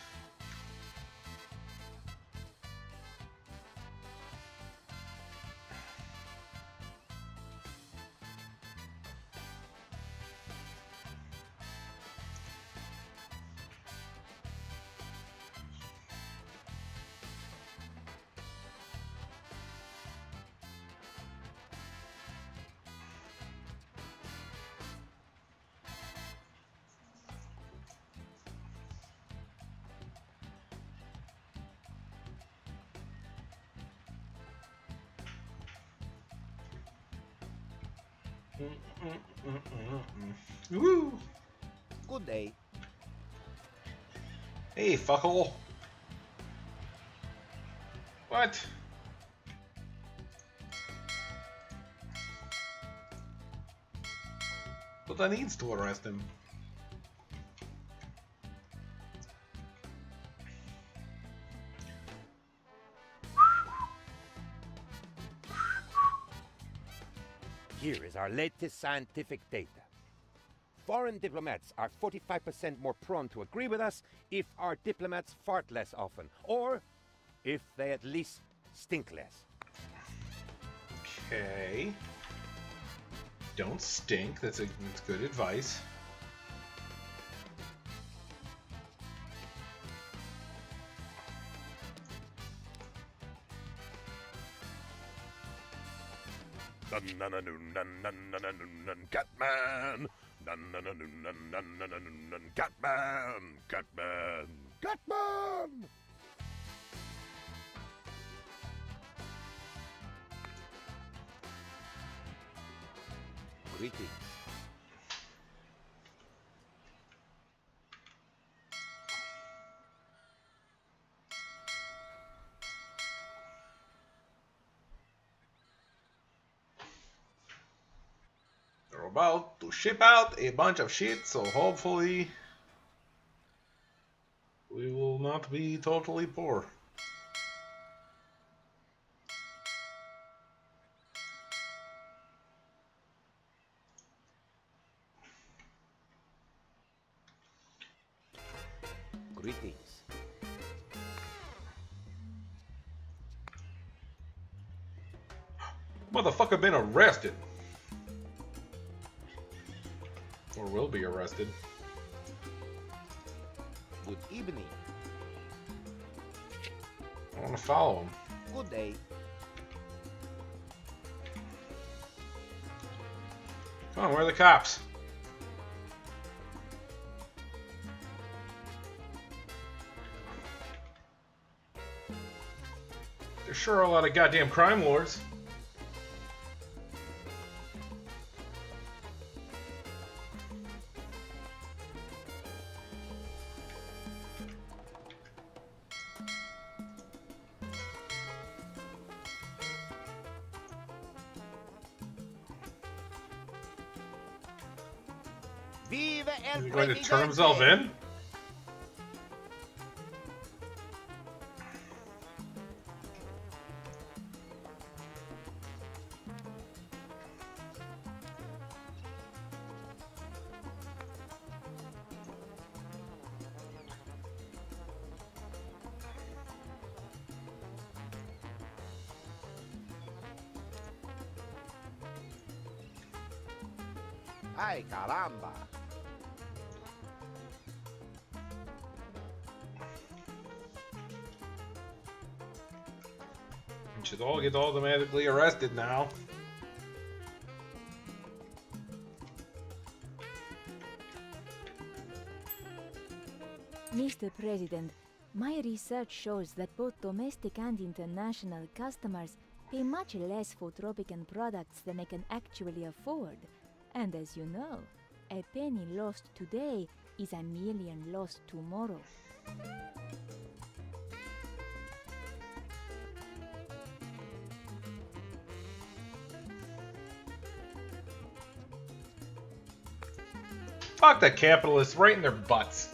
Fuckhole. What? But that needs to arrest him. Here is our latest scientific data. Foreign diplomats are 45% more prone to agree with us if our diplomats fart less often, or if they at least stink less. Okay. Don't stink. That's a that's good advice. Catman! Catman! Catman! Catman! Greetings. They're about ship out a bunch of shit, so hopefully we will not be totally poor. Arrested. Good evening. I want to follow him. Good day. Come on, where are the cops? There sure are a lot of goddamn crime lords. Himself in? Get automatically arrested now. Mr. President, my research shows that both domestic and international customers pay much less for Tropican products than they can actually afford. And as you know, a penny lost today is a million lost tomorrow. Fuck the capitalists right in their butts.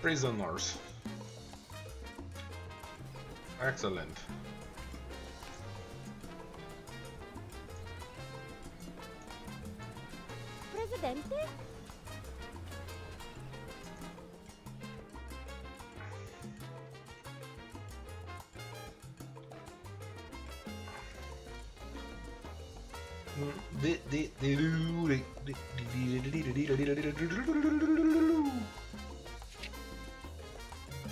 Prisoners. Excellent.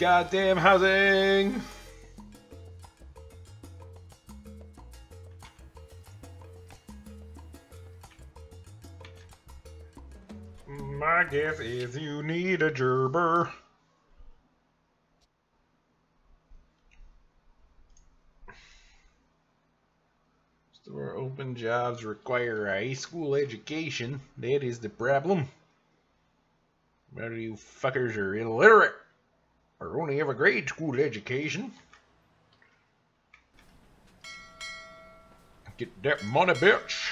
Goddamn housing! My guess is you need a gerber. Store open jobs require a high school education. That is the problem. Whether you fuckers are illiterate. Only have a grade school education. Get that money, bitch.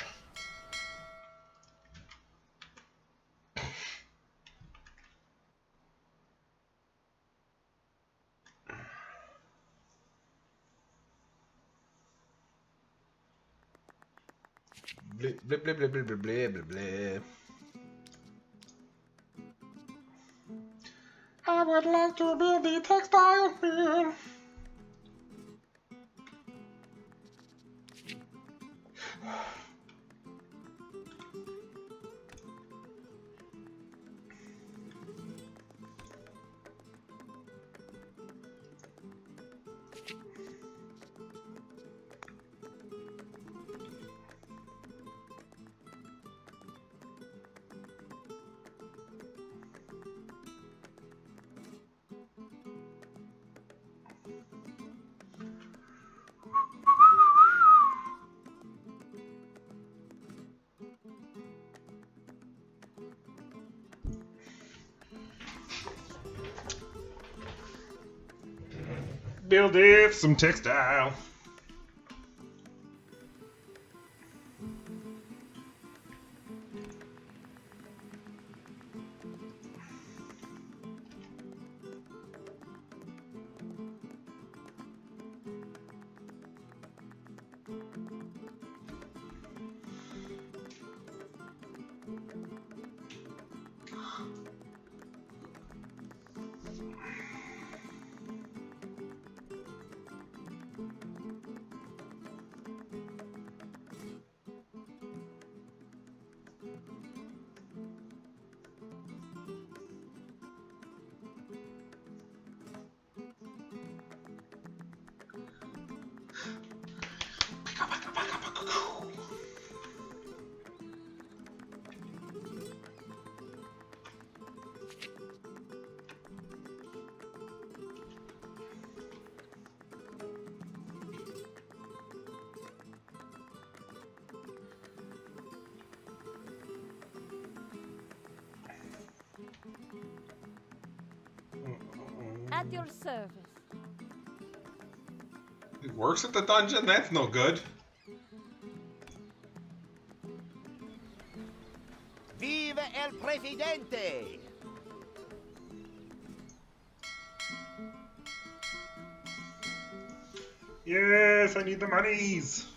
some textile. At your service. It works at the dungeon? That's no good. Vive el presidente! Yes, I need the monies.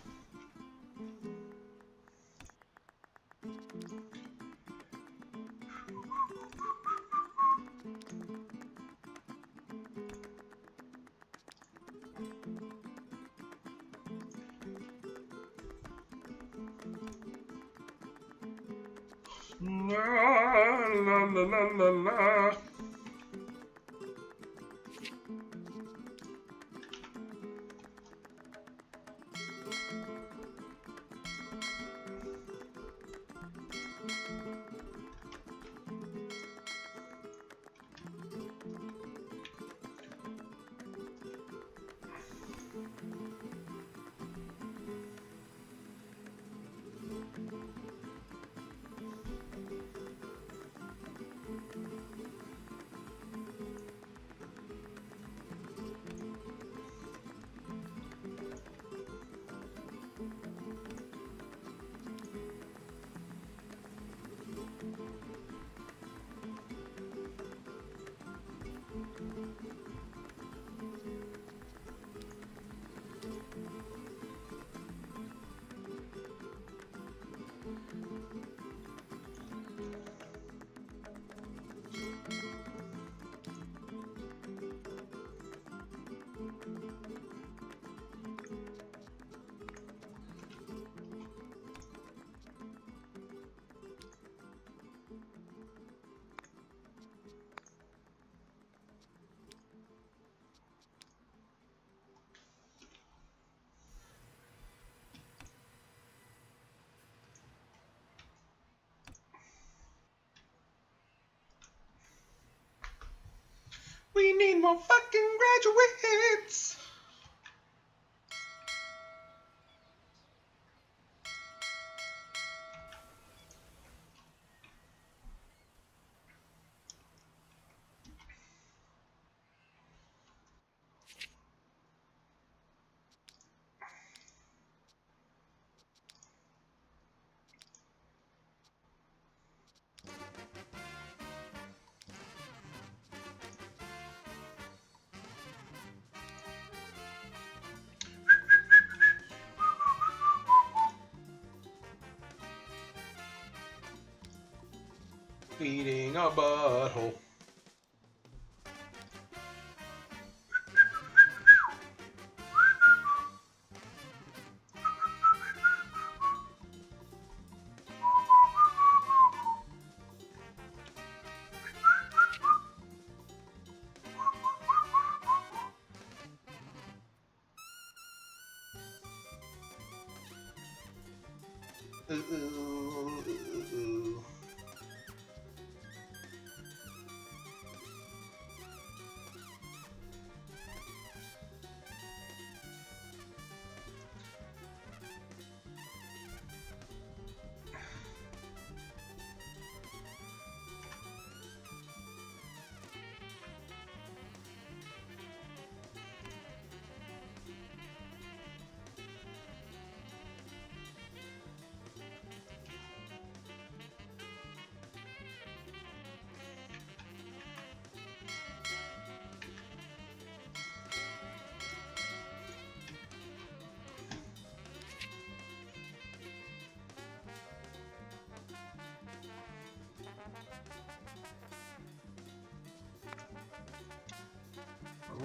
We need more fucking graduates.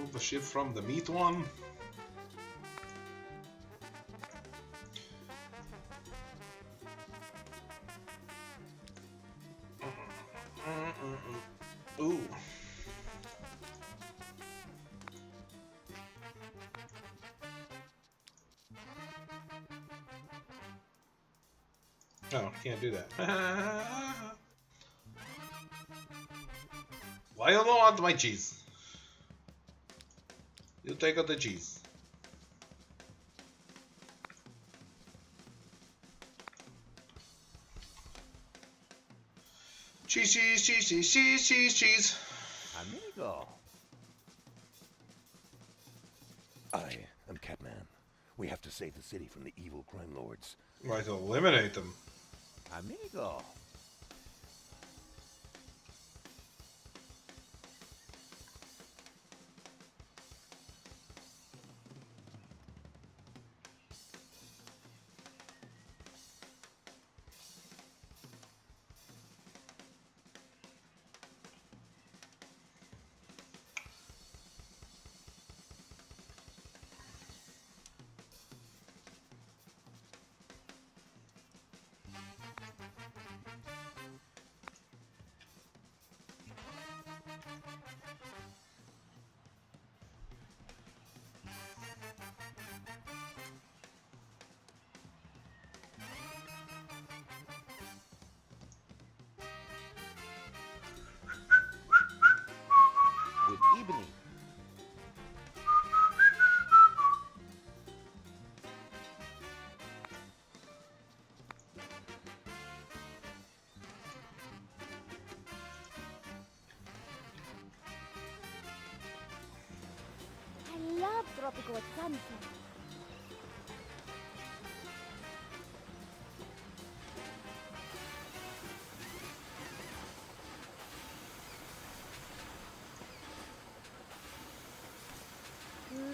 The ship from the meat one. Ooh. Oh, can't do that. Why don't I want my cheese? You take out the cheese. Cheese, cheese, cheese, cheese, cheese, cheese, cheese. Amigo. I am Catman. We have to save the city from the evil crime lords. Right to eliminate them. Amigo.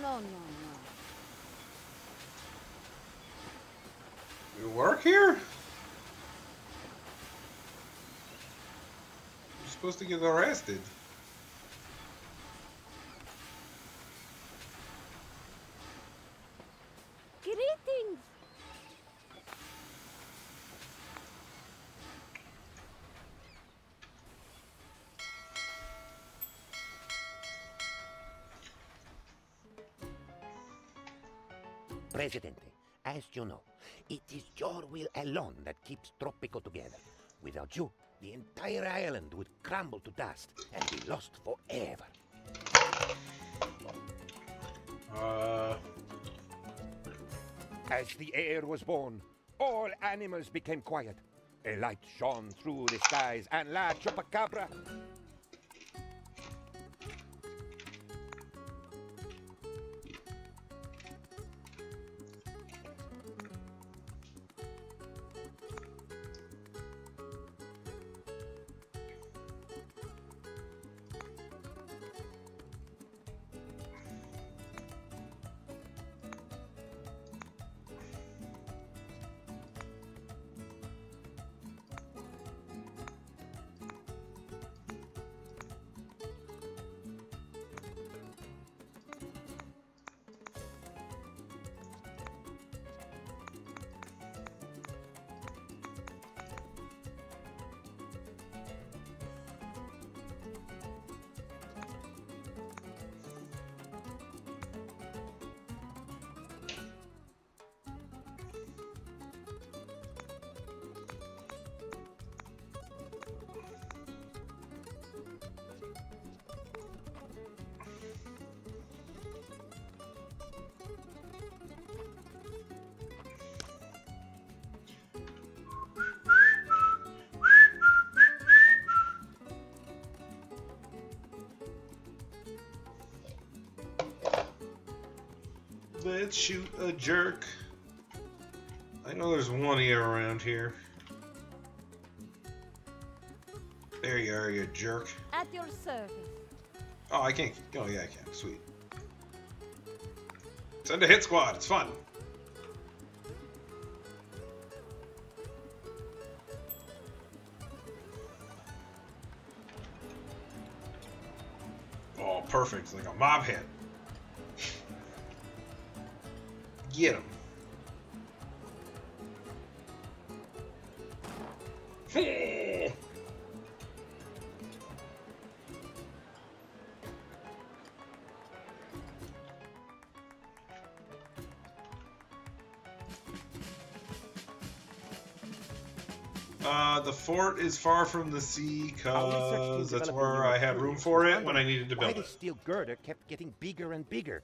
No, no, no. You work here? You're supposed to get arrested. Presidente, as you know, it is your will alone that keeps Tropico together. Without you, the entire island would crumble to dust and be lost forever. Uh, As the heir was born, all animals became quiet. A light shone through the skies, and La Chupacabra Shoot a jerk. I know there's one here around here. There you are, you jerk. At your service. Oh, I can't. Oh, yeah, I can. Sweet. Send a hit squad. It's fun. Oh, perfect. Like a mob hit. Get him. Uh, the fort is far from the sea, Our research team cause that's where I had room for it find when I needed to Why build the steel girder kept getting bigger and bigger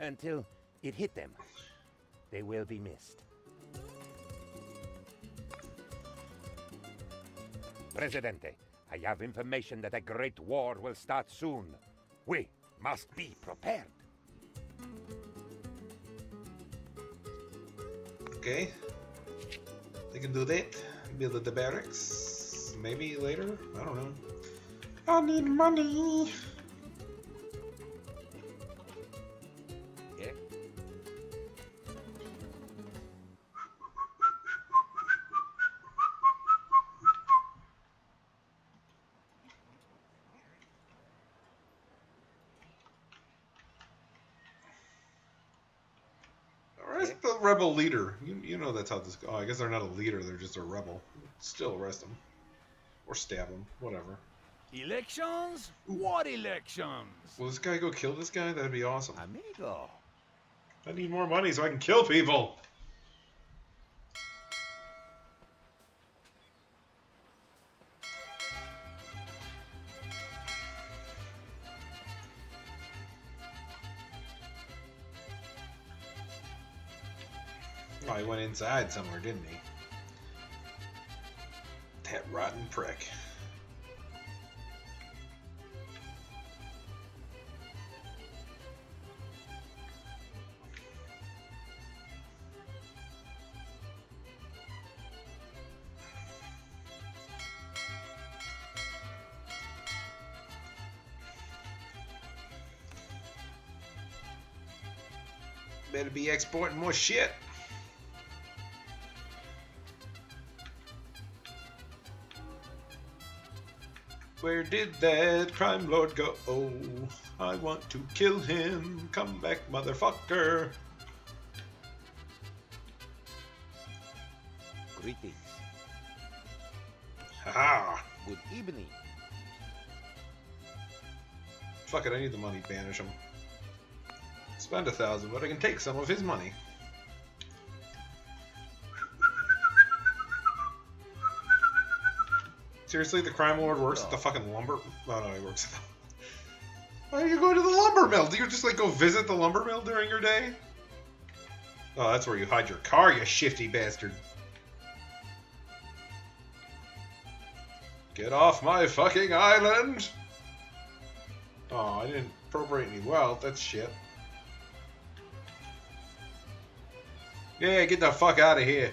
until it hit them. They will be missed. Presidente, I have information that a great war will start soon. We must be prepared. Okay. They can do that. Build the barracks. Maybe later? I don't know. I need money. Rebel leader. You, you know that's how this goes. Oh, I guess they're not a leader, they're just a rebel. Still arrest them. Or stab them. Whatever. Elections? What elections? Will this guy go kill this guy? That'd be awesome. Amigo. I need more money so I can kill people. Inside somewhere, didn't he? That rotten prick. Better be exporting more shit. Where did that crime lord go? Oh, I want to kill him. Come back, motherfucker. Greetings. Haha. Good evening. Fuck it, I need the money. Banish him. Spend a thousand, but I can take some of his money. Seriously, the crime lord works at the fucking lumber. Oh no, he works at the. Why are you going to the lumber mill? Do you just like go visit the lumber mill during your day? Oh, that's where you hide your car, you shifty bastard. Get off my fucking island! Oh, I didn't appropriate any wealth. That's shit. Yeah, get the fuck out of here.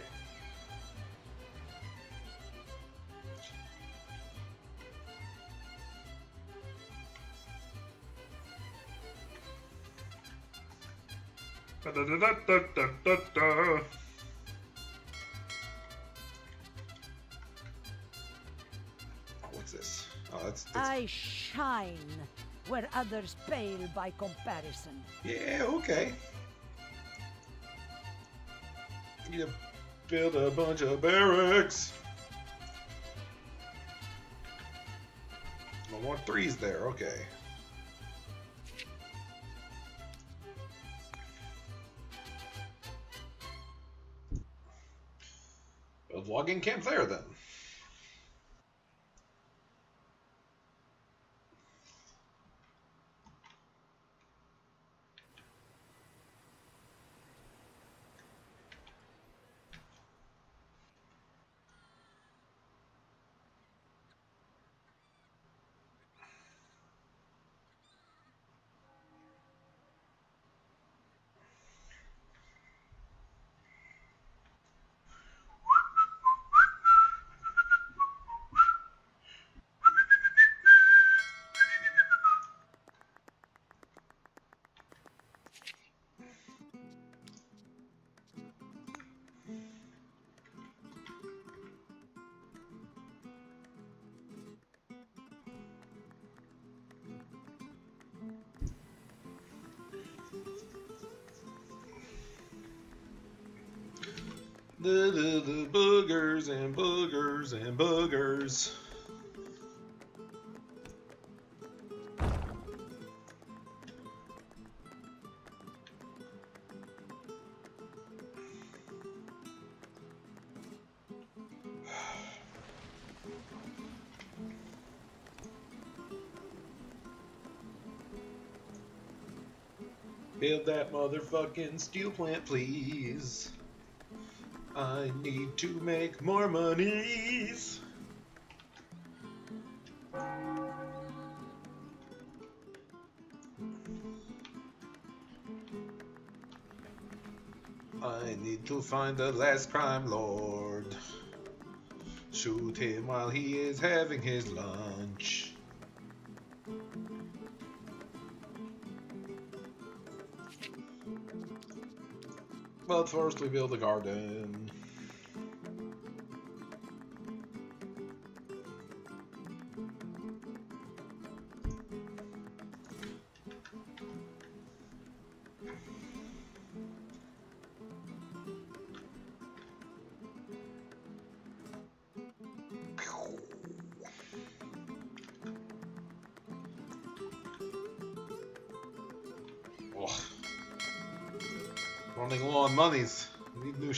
Da-da-da-da-da-da-da. What's this? Oh, that's, that's I shine where others pale by comparison. Yeah, okay. You build a bunch of barracks. No more threes there, okay. Logging camp there then. The, the, the boogers and boogers and boogers. Build that motherfucking steel plant, please. I need to make more monies. I need to find the last crime lord. Shoot him while he is having his lunch. First we build a garden.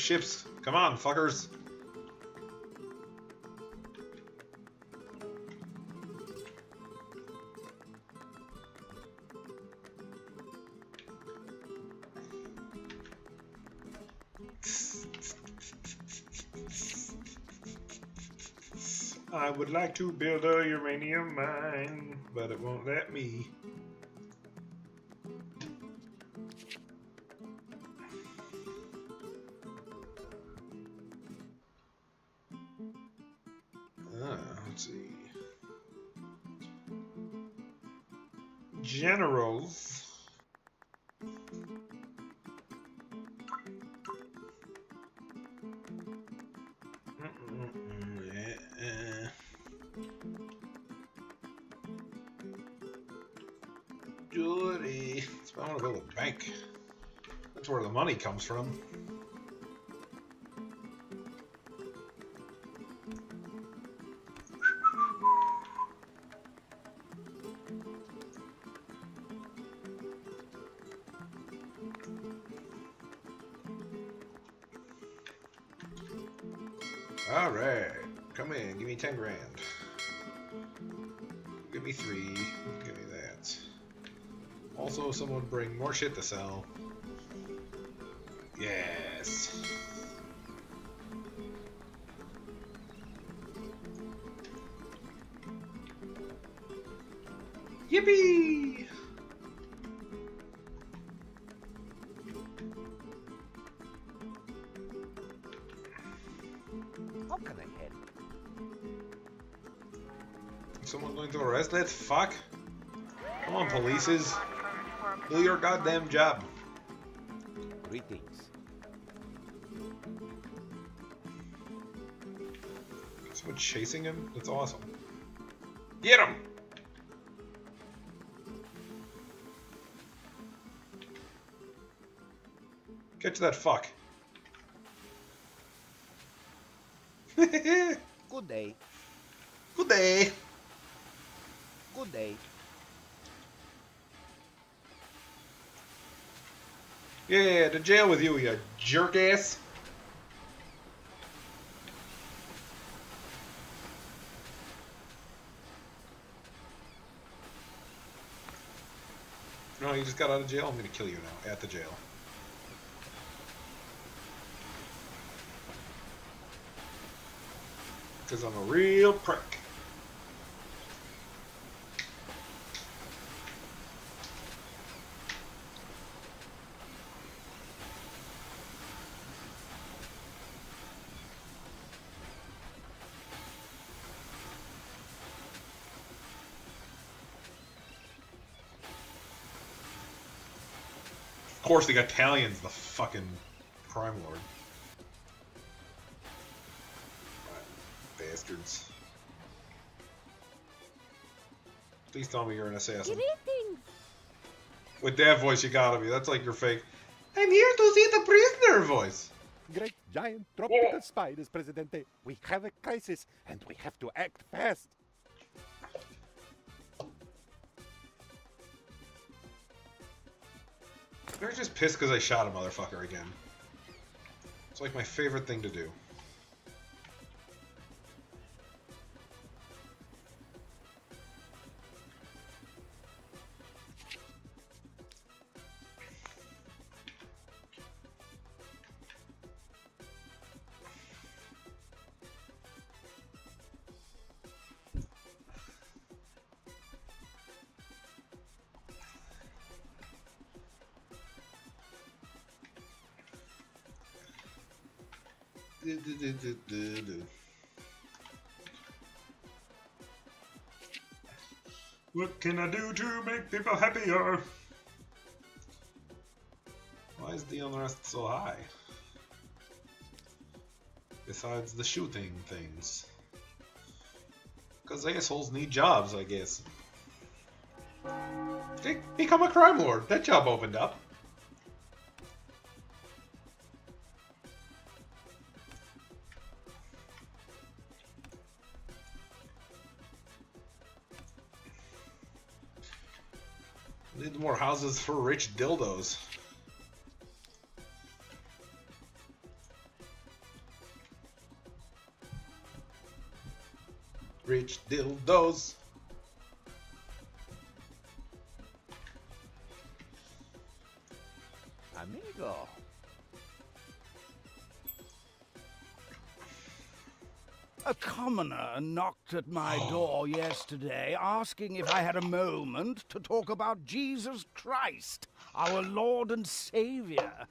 Ships. Come on, fuckers. I would like to build a uranium mine, but it won't let me. Comes from. All right, come in. Give me ten grand. Give me three. Give me that. Also, someone bring more shit to sell. Going to arrest that fuck? Come on, polices. Do your goddamn job. Greetings. Someone chasing him? That's awesome. Get him! Catch that fuck. To jail with you, you jerk ass. No, you just got out of jail. I'm gonna kill you now at the jail. Because I'm a real prick. Course, they got Italians, the fucking crime lord. Bastards. Please tell me you're an assassin. With that voice, you gotta be. That's like your fake. I'm here to see the prisoner voice. Great giant tropical spiders, Presidente. We have a crisis, and we have to act fast. They're just pissed because I shot a motherfucker again. It's like my favorite thing to do. Do to make people happier? Why is the unrest so high? Besides the shooting things. Because assholes need jobs, I guess. They become a crime lord. That job opened up. Houses for rich dildos. Rich dildos. Knocked at my oh. door yesterday asking if I had a moment to talk about Jesus Christ, our Lord and Savior.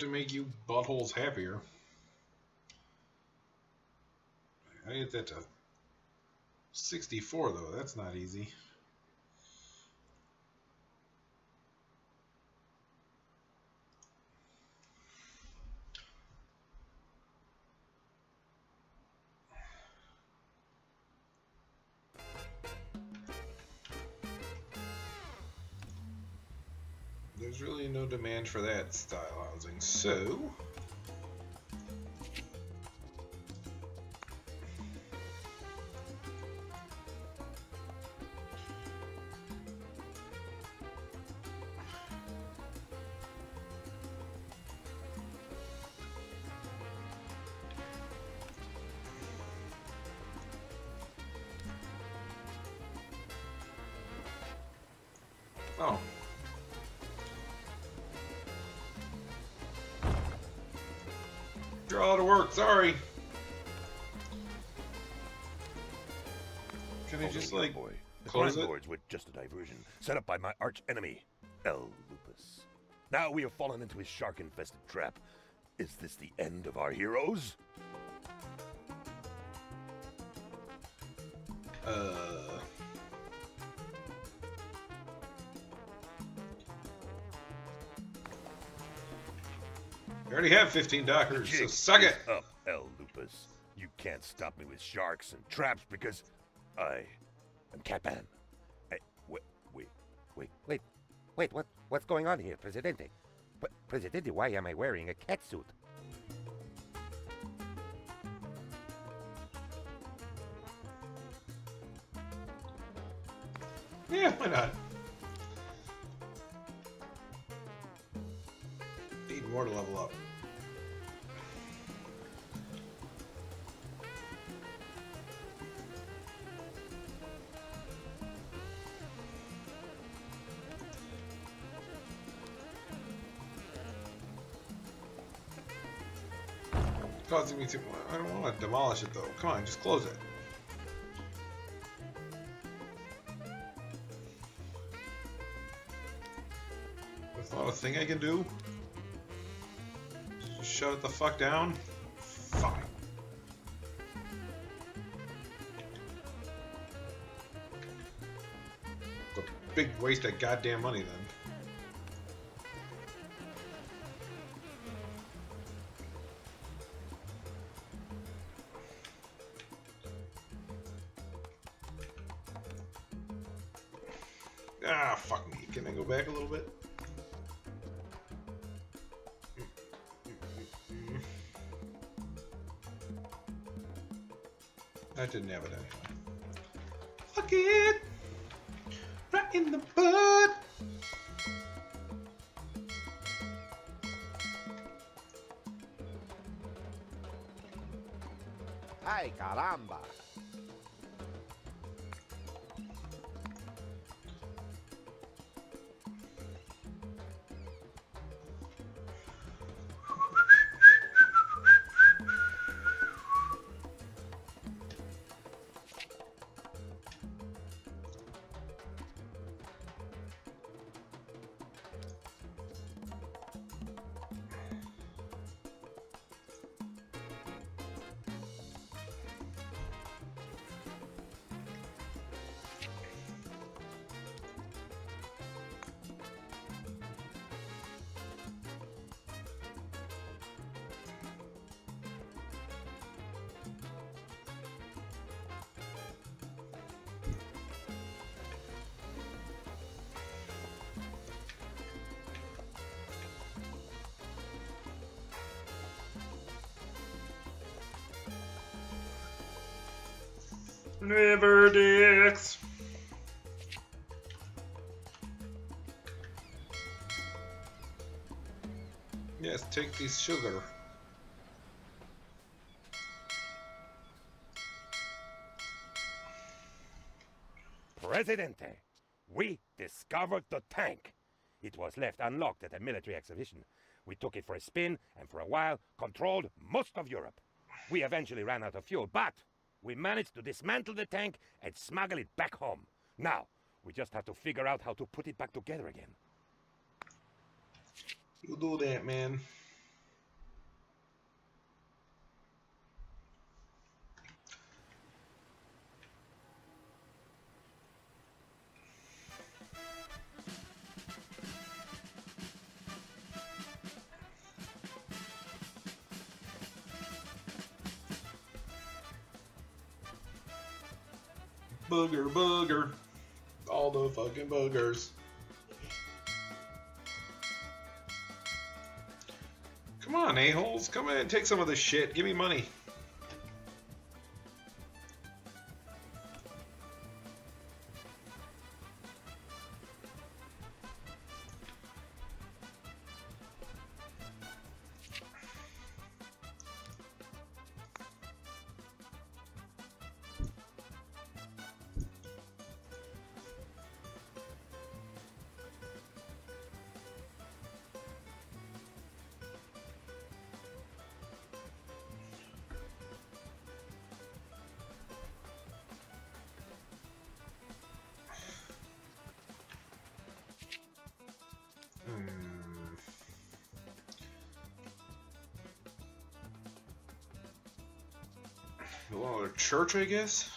To make you buttholes happier. I get that to 64 though, that's not easy. For that style housing, so just a diversion set up by my arch enemy, El Lupus. Now we have fallen into his shark-infested trap. Is this the end of our heroes? Uh. You already have 15 dockers, so suck it! Up, El Lupus. You can't stop me with sharks and traps because I am Catman. Wait. What? What's going on here, Presidente? Presidente, why am I wearing a cat suit? Yeah, why not? Causing me to. I don't want to demolish it though. Come on, just close it. That's not a thing I can do. Just shut it the fuck down. Fine. Big waste of goddamn money then. Ah, fuck me. Can I go back a little bit? I didn't have it anyway. Fuck it! Right in the bud! Ay, caramba! Liver dicks. Yes, take this sugar. Presidente, we discovered the tank. It was left unlocked at a military exhibition. We took it for a spin and for a while controlled most of Europe. We eventually ran out of fuel, but we managed to dismantle the tank and smuggle it back home. Now, we just have to figure out how to put it back together again. You do that, man. Booger, booger. All the fucking boogers. Come on, a-holes. Come in and take some of this shit. Give me money. Church, I guess.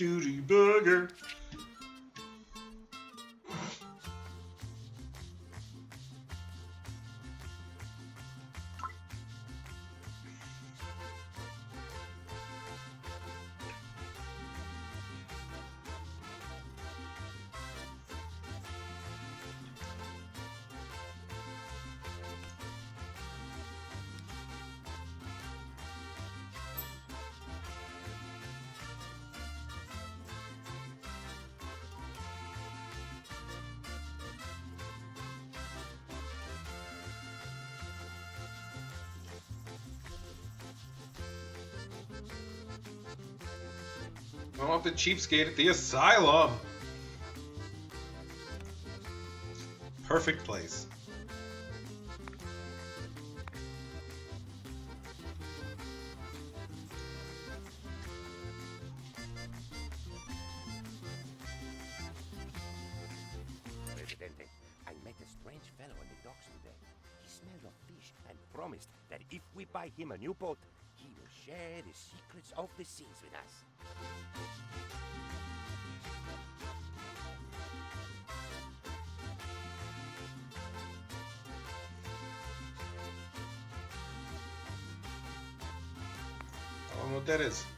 Doody Burger. the cheapskate at the asylum. Perfect place. promised that if we buy him a new boat, he will share the secrets of the sea. that is.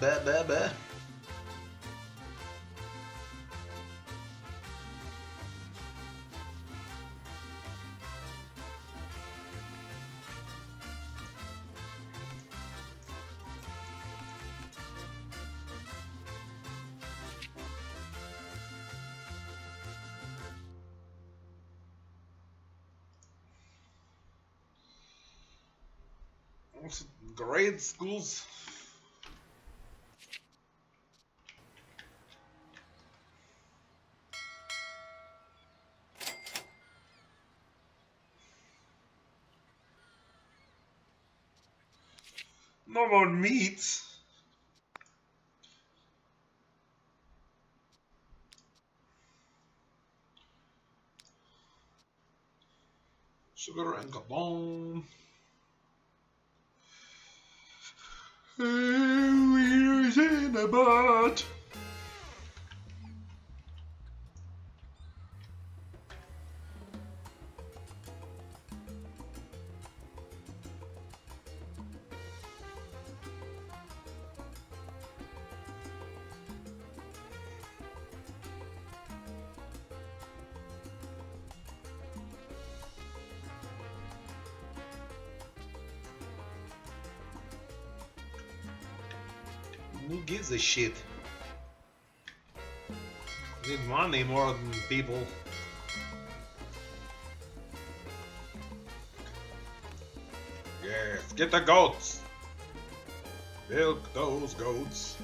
Baba schools. No more meat. Sugar and gabon. Gives a shit? I Need money more than people. Yes, get the goats. Milk those goats.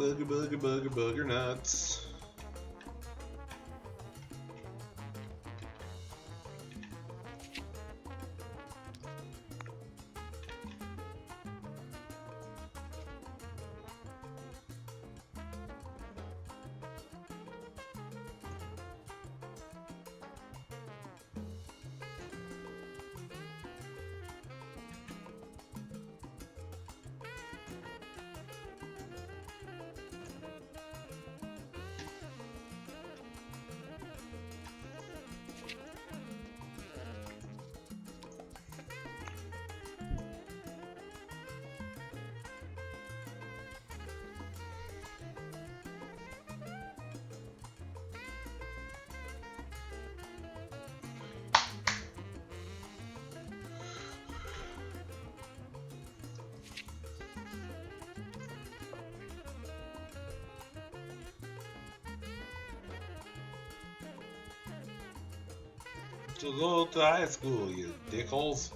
Booger, booger, booger, booger nuts. To high school, you dickholes.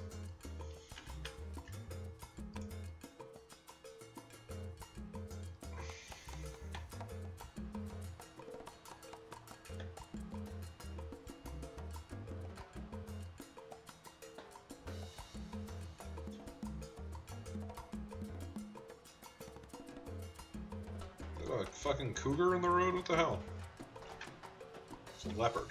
There's a fucking cougar in the road? What the hell? It's a leopard.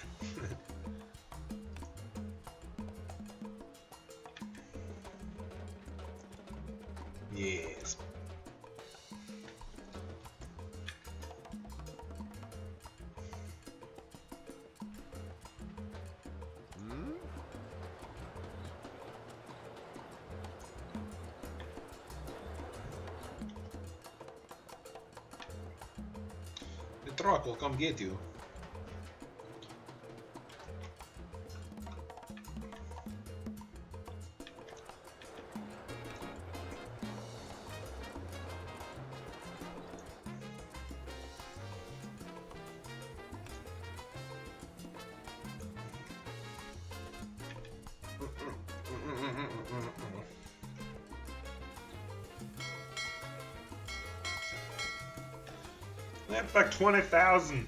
Will come get you. Like 20,000.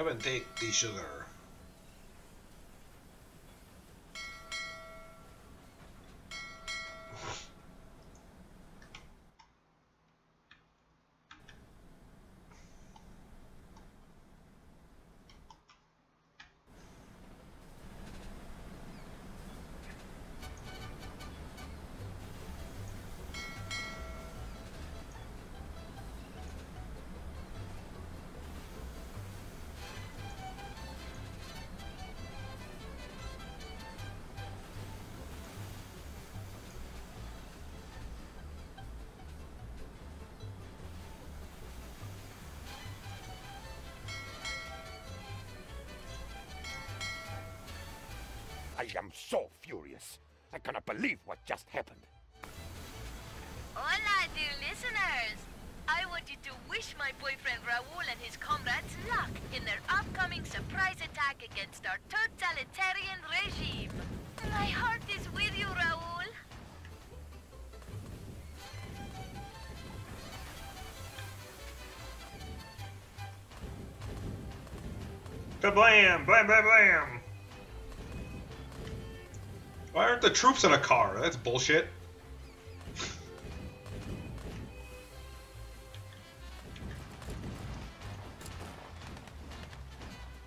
Come and take the sugar. I am so furious. I cannot believe what just happened. Hola, dear listeners! I want you to wish my boyfriend Raul and his comrades luck in their upcoming surprise attack against our totalitarian regime. My heart is with you, Raul. Kablam! Blam, blam, blam! The troops in a car? That's bullshit.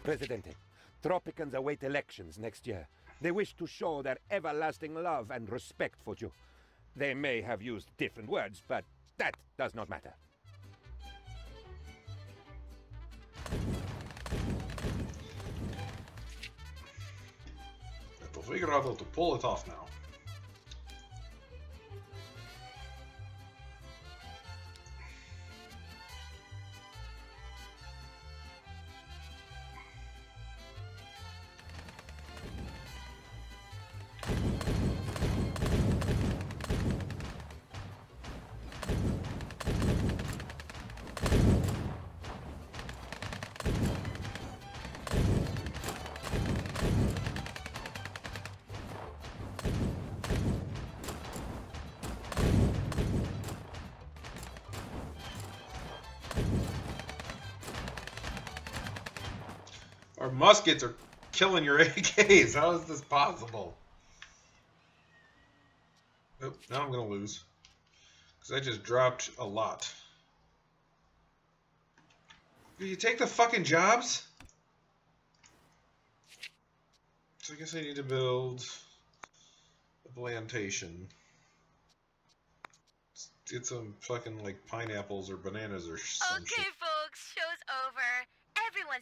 Presidente, Tropicans await elections next year. They wish to show their everlasting love and respect for you. They may have used different words, but that does not matter. Have to figure out how to pull it off now. Muskets are killing your AKs. How is this possible? Oh, now I'm gonna lose. Because I just dropped a lot. Did you take the fucking jobs? So I guess I need to build a plantation. get some fucking like pineapples or bananas or some Okay, shit.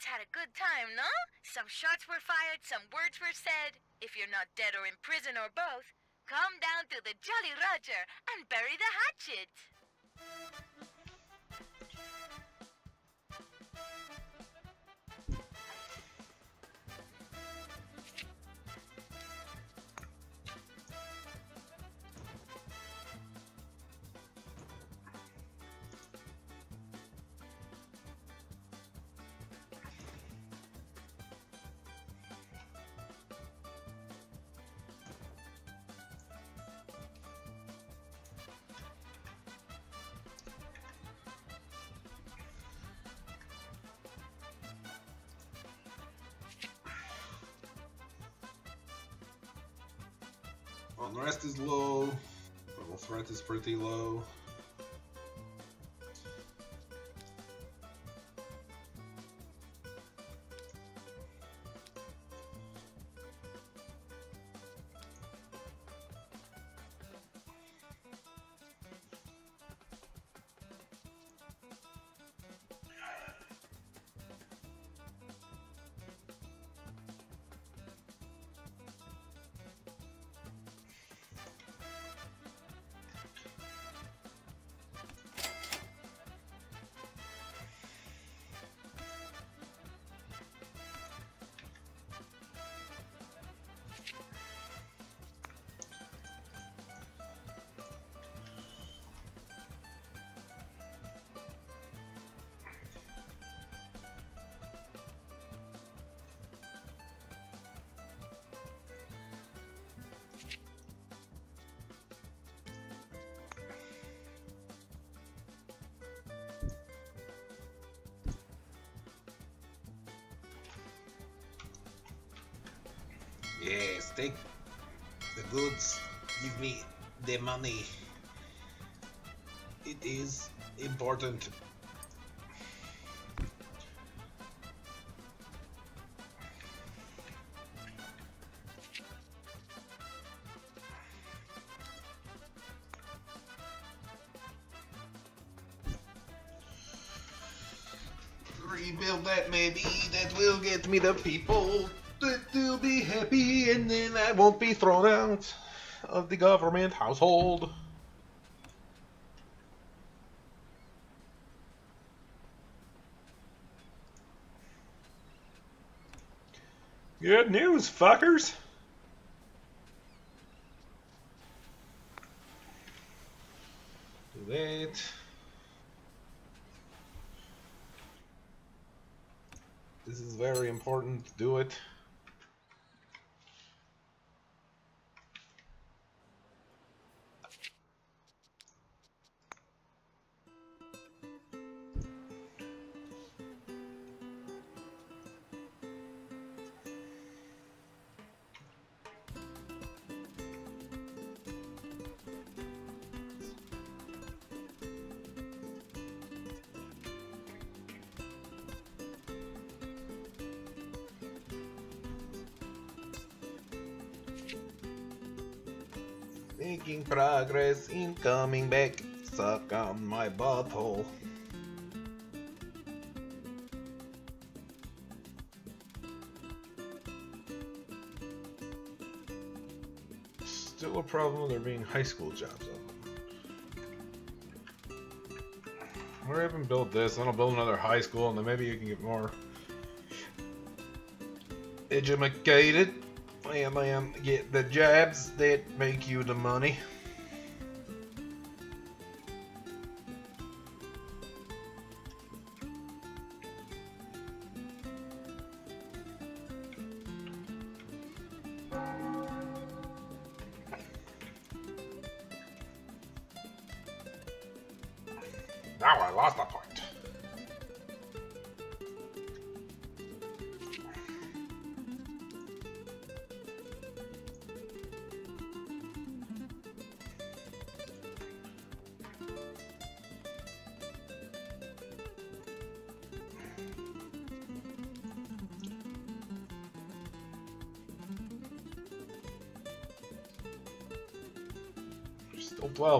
Everyone's had a good time, no? Some shots were fired, some words were said. If you're not dead or in prison or both, come down to the Jolly Roger and bury the hatchet. Unrest is low. Level threat is pretty low. Take the goods. Give me the money. It is important. Rebuild that maybe, that will get me the people that will be happy and then I won't be thrown out of the government household. Good news, fuckers! Making progress in coming back. Suck on my butthole. Still a problem there being high school jobs open. Or even build this, then I'll build another high school, and then maybe you can get more educated. Bam, bam, get the jobs that make you the money.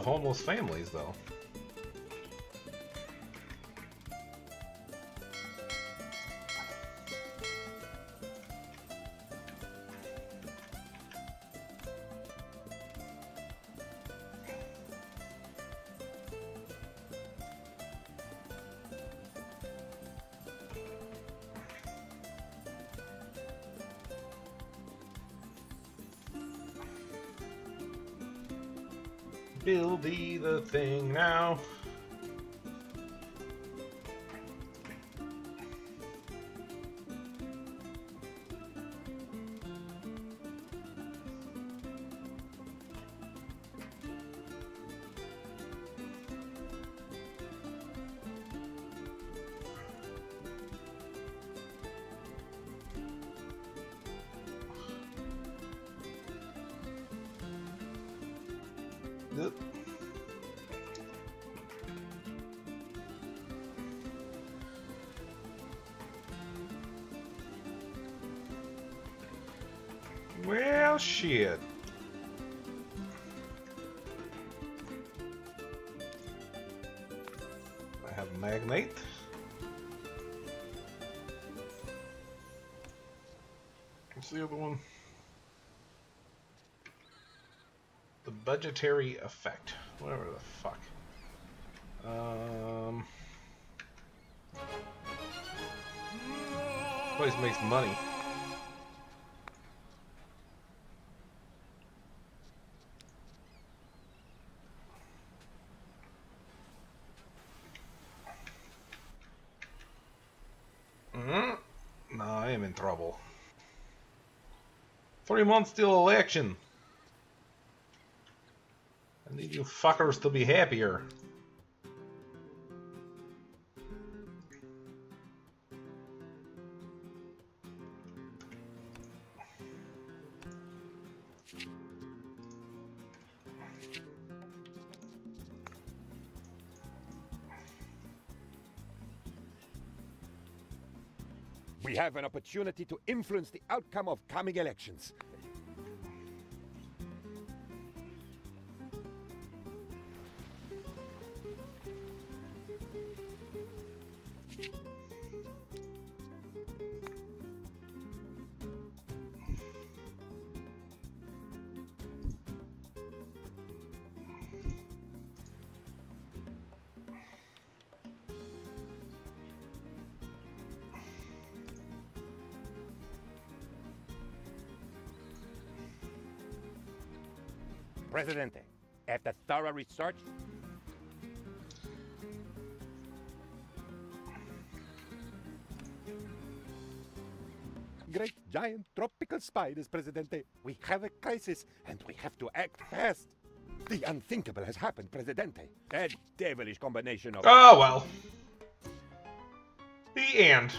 12 homeless families, though. Thing now. Budgetary effect. Whatever the fuck. Um. Place makes money. Mm, no, I am in trouble. Three months till election. I need you fuckers to be happier. We have an opportunity to influence the outcome of coming elections. Presidente, after thorough research, Great giant tropical spiders, Presidente. We have a crisis, and we have to act fast. The unthinkable has happened, Presidente. A devilish combination of Oh well. The end.